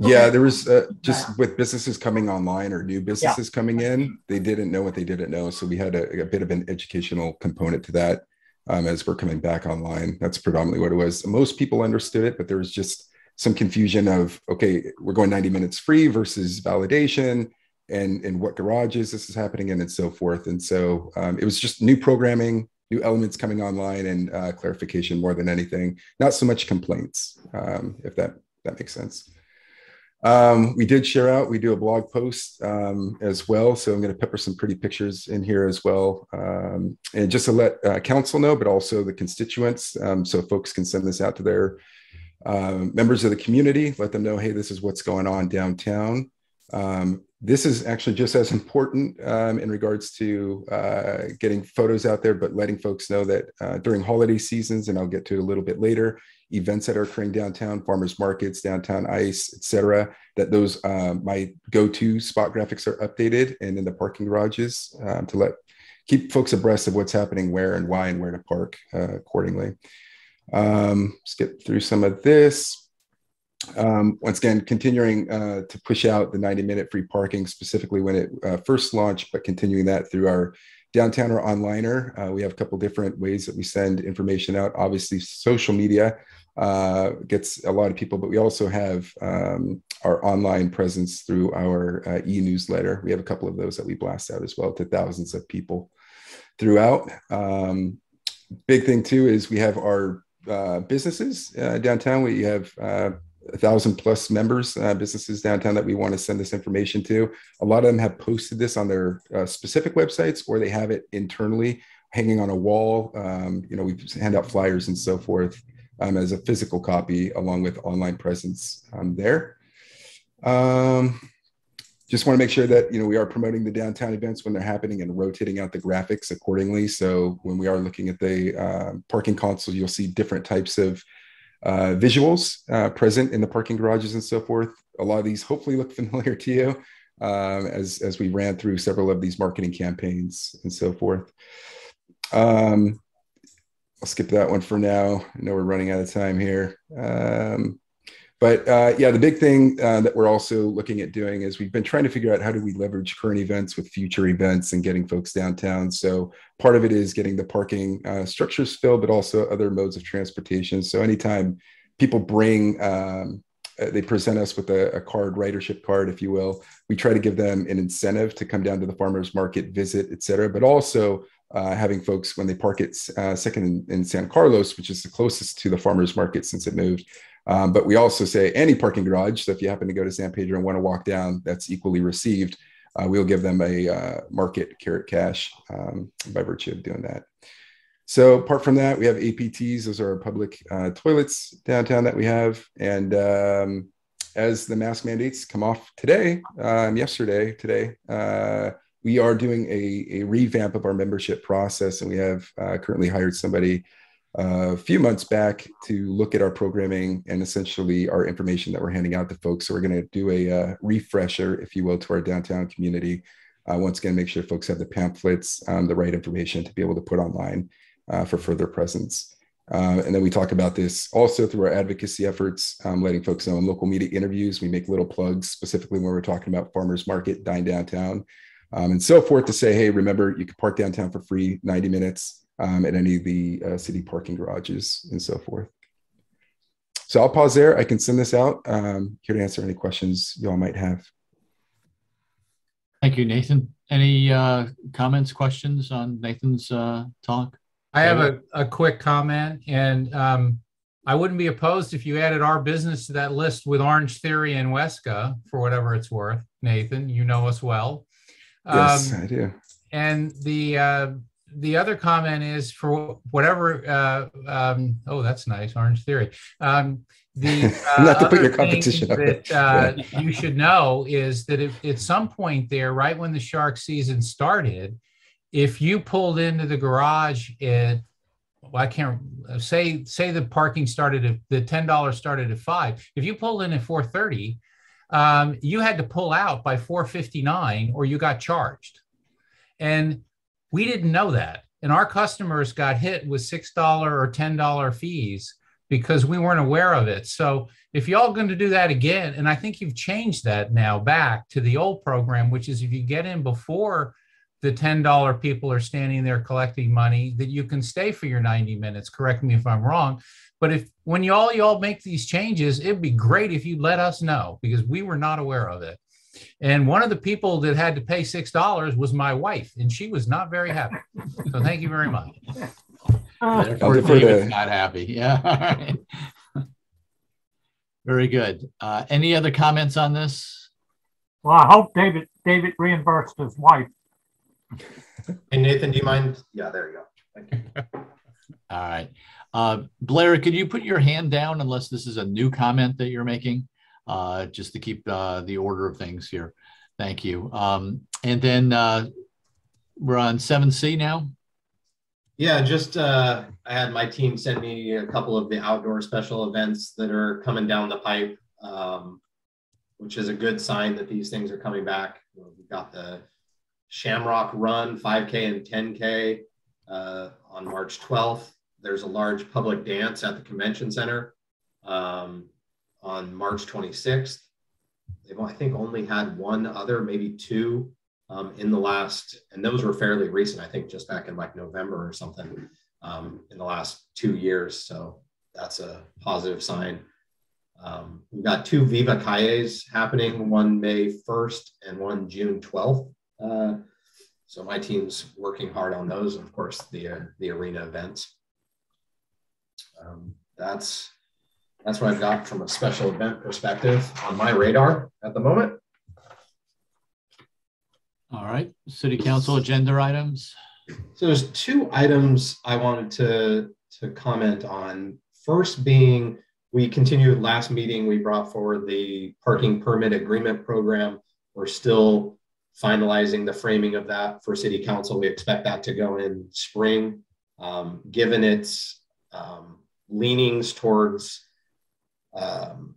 Okay. Yeah, there was uh, just with businesses coming online or new businesses yeah. coming in, they didn't know what they didn't know. So we had a, a bit of an educational component to that um, as we're coming back online. That's predominantly what it was. Most people understood it, but there was just some confusion of okay, we're going 90 minutes free versus validation and and what garages this is happening in and so forth. And so um, it was just new programming, new elements coming online, and uh, clarification more than anything. Not so much complaints, um, if that that makes sense. Um, we did share out, we do a blog post um, as well. So I'm going to pepper some pretty pictures in here as well. Um, and just to let uh, council know, but also the constituents, um, so folks can send this out to their uh, members of the community, let them know, hey, this is what's going on downtown. Um, this is actually just as important um, in regards to uh, getting photos out there, but letting folks know that uh, during holiday seasons, and I'll get to it a little bit later, events that are occurring downtown, farmers markets, downtown ice, etc. That those uh, my go-to spot graphics are updated and in the parking garages um, to let keep folks abreast of what's happening where and why and where to park uh, accordingly. Um, skip through some of this. Um, once again, continuing uh, to push out the 90 minute free parking, specifically when it uh, first launched, but continuing that through our downtown or onliner. Uh, we have a couple different ways that we send information out. Obviously, social media uh, gets a lot of people, but we also have um, our online presence through our uh, e-newsletter. We have a couple of those that we blast out as well to thousands of people throughout. Um, big thing too is we have our uh, businesses uh, downtown. We have uh, a thousand plus members, uh, businesses downtown that we want to send this information to. A lot of them have posted this on their uh, specific websites or they have it internally hanging on a wall. Um, you know, we hand out flyers and so forth um, as a physical copy along with online presence um, there. Um, just want to make sure that you know we are promoting the downtown events when they're happening and rotating out the graphics accordingly. So when we are looking at the uh, parking console, you'll see different types of uh, visuals uh, present in the parking garages and so forth. A lot of these hopefully look familiar to you um, as, as we ran through several of these marketing campaigns and so forth. Um, I'll skip that one for now. I know we're running out of time here. Um, but uh, yeah, the big thing uh, that we're also looking at doing is we've been trying to figure out how do we leverage current events with future events and getting folks downtown. So part of it is getting the parking uh, structures filled, but also other modes of transportation. So anytime people bring, um, uh, they present us with a, a, card, ridership card, if you will, we try to give them an incentive to come down to the farmers market, visit, et cetera, but also uh, having folks when they park at uh, second in, in, San Carlos, which is the closest to the farmers market since it moved, um, but we also say any parking garage. So if you happen to go to San Pedro and want to walk down, that's equally received. Uh, we'll give them a uh, market carrot cash um, by virtue of doing that. So apart from that, we have APTs. Those are our public uh, toilets downtown that we have. And um, as the mask mandates come off today, um, yesterday, today, uh, we are doing a, a, revamp of our membership process, and we have uh, currently hired somebody a few months back to look at our programming and essentially our information that we're handing out to folks. So we're going to do a uh, refresher, if you will, to our downtown community. Uh, once again, make sure folks have the pamphlets, um, the right information to be able to put online uh, for further presence. Uh, and then we talk about this also through our advocacy efforts, um, letting folks know in local media interviews. We make little plugs, specifically when we're talking about farmers market, dine downtown, um, and so forth to say, hey, remember, you can park downtown for free 90 minutes um, at any of the uh, city parking garages and so forth. So I'll pause there. I can send this out. Um, here to answer any questions y'all might have. Thank you, Nathan. Any uh, comments, questions on Nathan's uh, talk? I have a, a quick comment, and um, I wouldn't be opposed if you added our business to that list with Orangetheory and Wesca for whatever it's worth. Nathan, you know us well. Yes, um, I do. And the uh, the other comment is for whatever. Uh, um, oh, that's nice, Orangetheory. Um, the uh, not to put your competition up that uh, you should know is that if, at some point there, right when the shark season started, if you pulled into the garage at well, I can't say say the parking started at the ten dollars started at five. If you pulled in at four thirty, um, you had to pull out by four fifty nine, or you got charged. And we didn't know that, and our customers got hit with six dollar or ten dollar fees because we weren't aware of it. So if y'all going to do that again, and I think you've changed that now back to the old program, which is if you get in before the $10 people are standing there collecting money that you can stay for your 90 minutes. Correct me if i'm wrong. But if when y'all y'all make these changes it'd be great if you let us know because we were not aware of it and one of the people that had to pay six dollars was my wife and she was not very happy. So thank you very much. Therefore, David's not happy. Yeah very good. Uh, any other comments on this? Well i hope david david reimbursed his wife. Hey, Nathan, do you mind? Yeah, there you go. Thank you. All right. Uh, Blair, could you put your hand down unless this is a new comment that you're making, uh, just to keep uh, the order of things here. Thank you. Um, and then uh, we're on 7C now. Yeah, just uh, I had my team send me a couple of the outdoor special events that are coming down the pipe, um, which is a good sign that these things are coming back. We've got the Shamrock Run 5K and 10K uh, on March 12th. There's a large public dance at the convention center um, on March 26th. They've, I think, only had one other, maybe two um, in the last, and those were fairly recent, I think just back in like November or something um, in the last two years. So that's a positive sign. Um, we've got two Viva Calles happening, one May 1st and one June 12th. Uh, so my team's working hard on those, and of course, the uh, the arena events. Um, that's that's what I've got from a special event perspective on my radar at the moment. All right, City Council agenda items. So there's two items I wanted to to comment on. First being we continued last meeting, we brought forward the parking permit agreement program. We're still finalizing the framing of that for city council. We expect that to go in spring. Um, given its um, leanings towards um,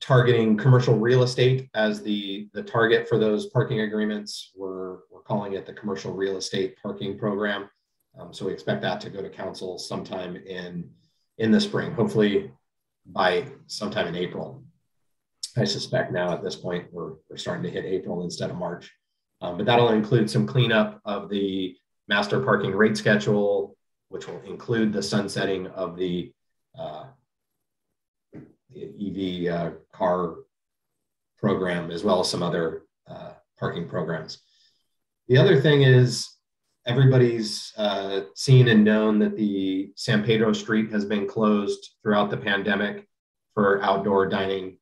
targeting commercial real estate as the, the target for those parking agreements, we're, we're calling it the commercial real estate parking program. Um, so we expect that to go to council sometime in, in the spring, hopefully by sometime in April. I suspect now at this point we're, we're starting to hit April instead of March. Um, but that'll include some cleanup of the master parking rate schedule, which will include the sunsetting of the, uh, the EV uh, car program, as well as some other uh, parking programs. The other thing is everybody's uh, seen and known that the San Pedro Street has been closed throughout the pandemic for outdoor dining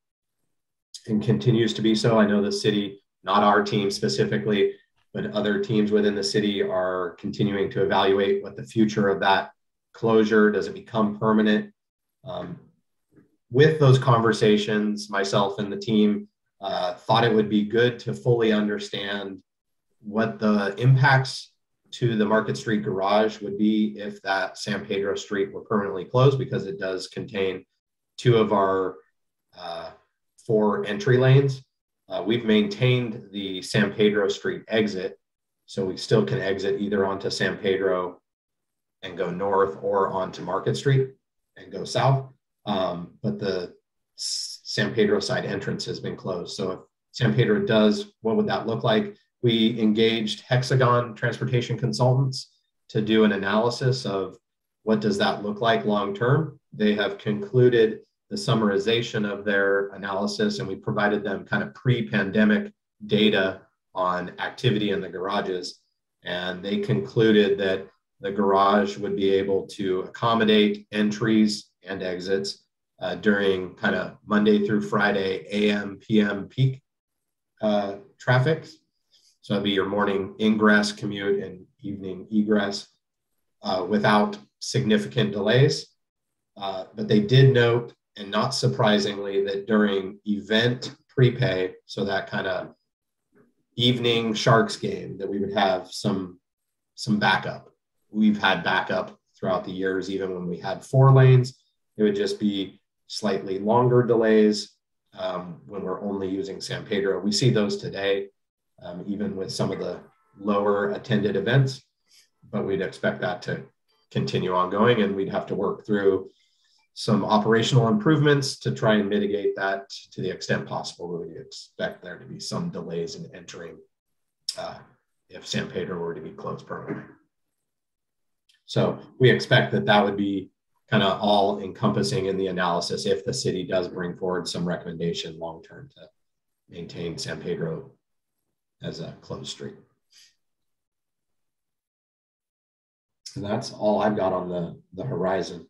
and continues to be so. I know the city not our team specifically, but other teams within the city are continuing to evaluate what the future of that closure does it become permanent. Um, with those conversations, myself and the team uh, thought it would be good to fully understand what the impacts to the Market Street garage would be if that San Pedro Street were permanently closed because it does contain two of our uh, four entry lanes. Uh, we've maintained the San Pedro Street exit, so we still can exit either onto San Pedro and go north or onto Market Street and go south. Um, but the San Pedro side entrance has been closed. So if San Pedro does, what would that look like? We engaged Hexagon Transportation Consultants to do an analysis of what does that look like long term. They have concluded the summarization of their analysis, and we provided them kind of pre-pandemic data on activity in the garages. And they concluded that the garage would be able to accommodate entries and exits uh, during kind of Monday through Friday, AM, PM peak uh, traffic. So that'd be your morning ingress commute and evening egress uh, without significant delays. Uh, but they did note, and not surprisingly, that during event prepay, so that kind of evening Sharks game, that we would have some some backup. We've had backup throughout the years, even when we had four lanes. It would just be slightly longer delays um, when we're only using San Pedro. We see those today um, even with some of the lower attended events. But we'd expect that to continue ongoing, and we'd have to work through some operational improvements to try and mitigate that to the extent possible. We would expect there to be some delays in entering uh, if San Pedro were to be closed permanently. So we expect that that would be kind of all encompassing in the analysis if the city does bring forward some recommendation long term to maintain San Pedro as a closed street. And that's all I've got on the, the horizon.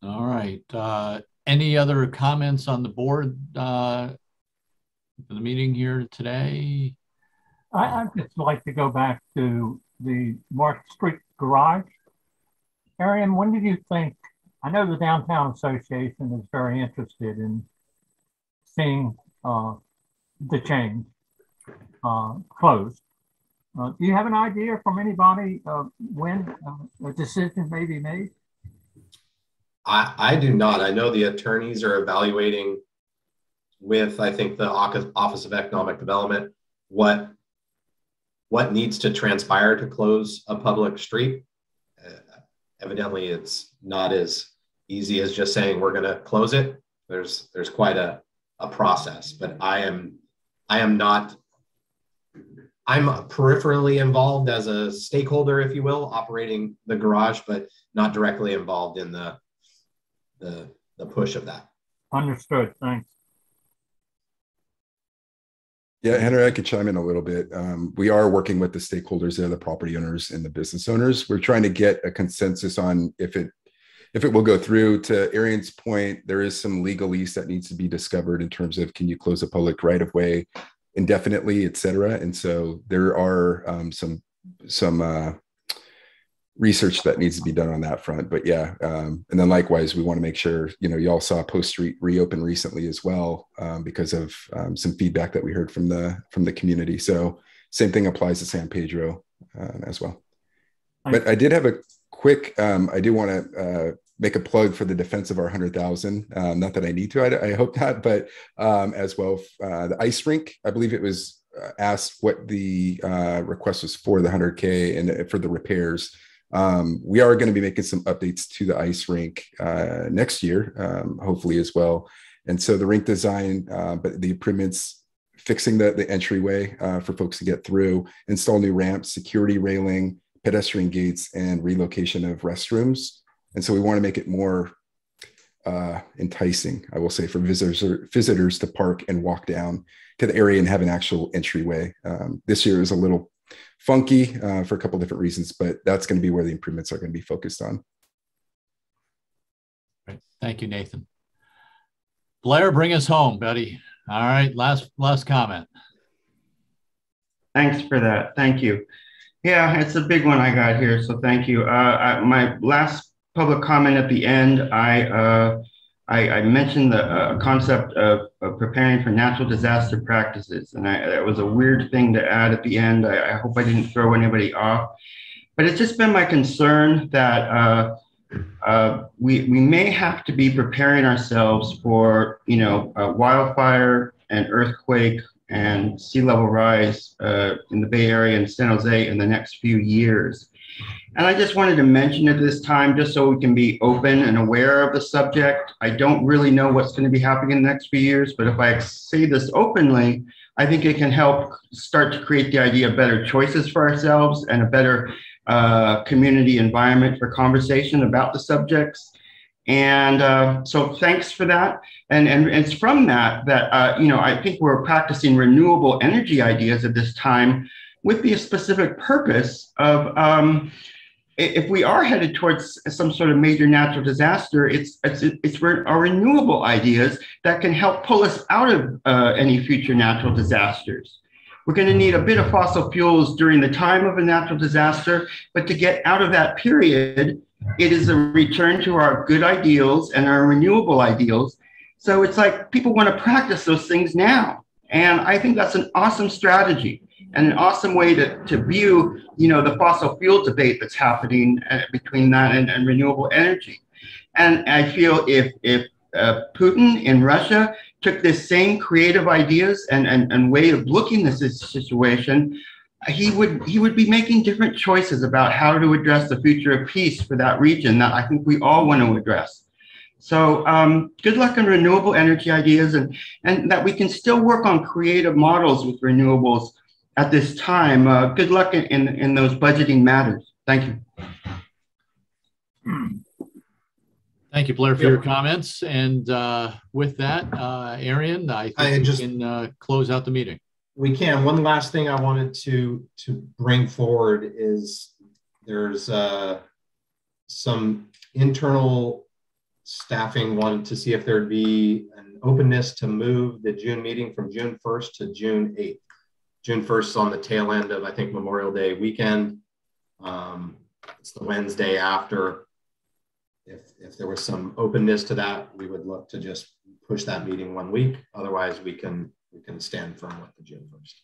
All right. Uh, any other comments on the board uh, for the meeting here today? I, would just like to go back to the Market Street garage. Arian, when did you think? I know the Downtown Association is very interested in seeing uh, the change uh, closed. Uh, do you have an idea from anybody when uh, a decision may be made? I, I do not. I know the attorneys are evaluating with, I think, the Office of Economic Development what what needs to transpire to close a public street. Evidently, it's not as easy as just saying we're going to close it. There's there's quite a, a process, but I am I am not I'm peripherally involved as a stakeholder, if you will, operating the garage, but not directly involved in the the, the push of that. Understood. Thanks. Yeah, Henry, I could chime in a little bit. Um, we are working with the stakeholders there, the property owners and the business owners. We're trying to get a consensus on if it if it will go through. To Arian's point, there is some legalese that needs to be discovered in terms of can you close a public right of way indefinitely, et cetera. And so there are um, some some uh, research that needs to be done on that front. But yeah, um, and then likewise, we want to make sure you know you all saw Post Street reopen recently as well um, because of um, some feedback that we heard from the from the community. So same thing applies to San Pedro um, as well. But I did have a quick. Um, I do want to uh, make a plug for the defense of our 100,000. Um, not that I need to, I, I hope not, but um, as well, uh, the ice rink, I believe it was uh, asked what the uh, request was for the 100K and uh, for the repairs. Um, we are going to be making some updates to the ice rink uh, next year, um, hopefully as well. And so the rink design, uh, but the improvements, fixing the, the entryway for folks to get through, install new ramps, security railing, pedestrian gates, and relocation of restrooms. And so we want to make it more uh, enticing, I will say, for visitors visitors to park and walk down to the area and have an actual entryway. Um, this year is a little funky uh, for a couple different reasons, but that's going to be where the improvements are going to be focused on. Right. Thank you, Nathan. Blair, bring us home, buddy. All right, last last comment. Thanks for that. Thank you. Yeah, it's a big one I got here, so thank you. Uh, I, my last public comment at the end. I uh, I, I mentioned the uh, concept of, of, preparing for natural disaster practices. And I, that was a weird thing to add at the end. I, I, hope I didn't throw anybody off. But it's just been my concern that uh, uh, we, we may have to be preparing ourselves for, you know, wildfire and earthquake and sea level rise uh, in the Bay Area and San Jose in the next few years. And I just wanted to mention at this time, just so we can be open and aware of the subject. I don't really know what's going to be happening in the next few years, but if I say this openly, I think it can help start to create the idea of better choices for ourselves and a better uh, community environment for conversation about the subjects. And uh, so thanks for that. And, and it's from that that, uh, you know, I think we're practicing renewable energy ideas at this time with the specific purpose of um, if we are headed towards some sort of major natural disaster, it's it's, it's our renewable ideas that can help pull us out of uh, any future natural disasters. We're going to need a bit of fossil fuels during the time of a natural disaster, but to get out of that period, it is a return to our good ideals and our renewable ideals. So it's like people want to practice those things now. And I think that's an awesome strategy and an awesome way to, to view, you know, the fossil fuel debate that's happening uh, between that and, and, renewable energy. And I feel if, if uh, Putin in Russia took this same creative ideas and, and, and way of looking at this situation, he would he would be making different choices about how to address the future of peace for that region that I think we all want to address. So um, good luck on renewable energy ideas and, and that we can still work on creative models with renewables at this time. Uh, good luck in, in, in, those budgeting matters. Thank you. Thank you, Blair, for yep. your comments. And uh, with that, uh, Arian, I think I just, we can uh, close out the meeting. We can. One last thing I wanted to to bring forward is there's uh, some internal staffing wanted to see if there'd be an openness to move the June meeting from June 1st to June 8th. June 1st is on the tail end of, I think, Memorial Day weekend. Um, it's the Wednesday after. If, if there was some openness to that, we would look to just push that meeting one week. Otherwise, we can we can stand firm with the June 1st.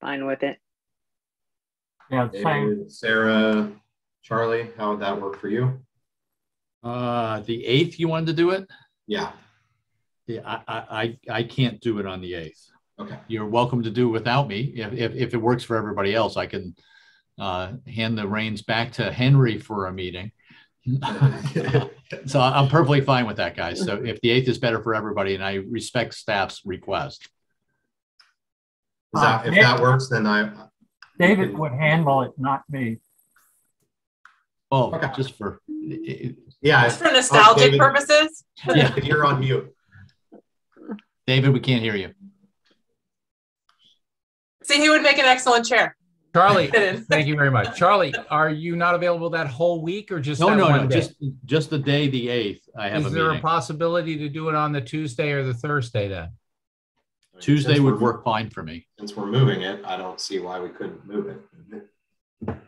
Fine with it. Yeah, David, Sarah, Charlie, how would that work for you? Uh, the 8th, you wanted to do it? Yeah. Yeah, I, I, I can't do it on the 8th. Okay. You're welcome to do without me. If, if, if it works for everybody else, I can uh, hand the reins back to Henry for a meeting. so I'm perfectly fine with that, guys. So if the eighth is better for everybody, and I respect staff's request. That, if that works, then I. David would handle it, not me. Oh, okay. just for. Yeah. Just for nostalgic oh, purposes. Yeah, you're on mute. David, we can't hear you. See, he would make an excellent chair. Charlie, thank you very much. Charlie, are you not available that whole week or just no, no, no, day? just just the day, the eighth. I have. Is a there meeting. a possibility to do it on the Tuesday or the Thursday then? Tuesday since would work fine for me. Since we're moving it, I don't see why we couldn't move it.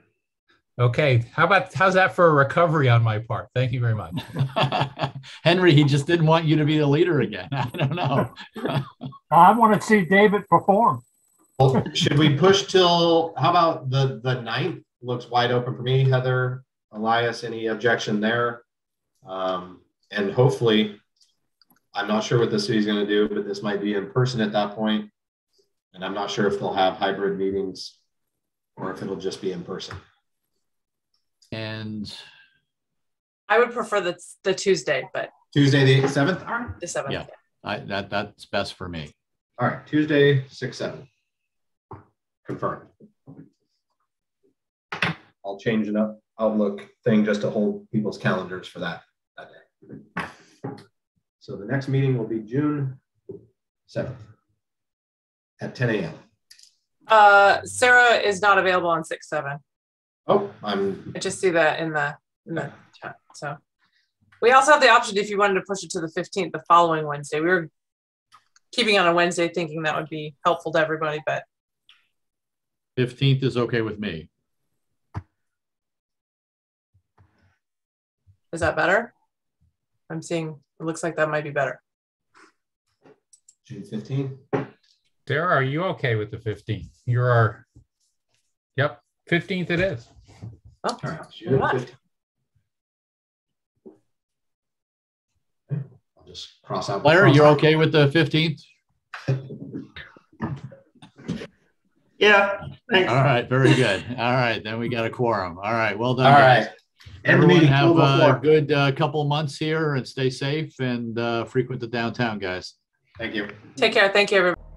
Okay, how about how's that for a recovery on my part? Thank you very much. Henry, he just didn't want you to be the leader again. I don't know. I want to see David perform. Well, should we push till how about the the ninth? Looks wide open for me, Heather, Elias. Any objection there? Um, and hopefully, I'm not sure what the city's going to do, but this might be in person at that point. And I'm not sure if they'll have hybrid meetings or if it'll just be in person. And I would prefer the the Tuesday, but Tuesday the seventh. All right, the seventh. Yeah, I, that that's best for me. All right, Tuesday six seven. Confirmed. I'll change an up Outlook thing just to hold people's calendars for that, that day. So the next meeting will be June 7th at 10 a.m. Uh, Sarah is not available on 6 7. Oh, I'm. I just see that in the in the chat. So we also have the option if you wanted to push it to the 15th, the following Wednesday. We were keeping on a Wednesday thinking that would be helpful to everybody, but 15th is okay with me. Is that better? I'm seeing, it looks like that might be better. June 15th. Sarah, are you okay with the 15th? You're our, yep, 15th it is. Oh, All right, June What? 15. Okay, I'll just cross out. Larry, cross you're out. okay with the 15th? Yeah, thanks. All right, very good. All right, then we got a quorum. All right, well done. All guys. right. Everyone have a good uh, couple months here and stay safe and uh, frequent the downtown, guys. Thank you. Take care. Thank you, everybody.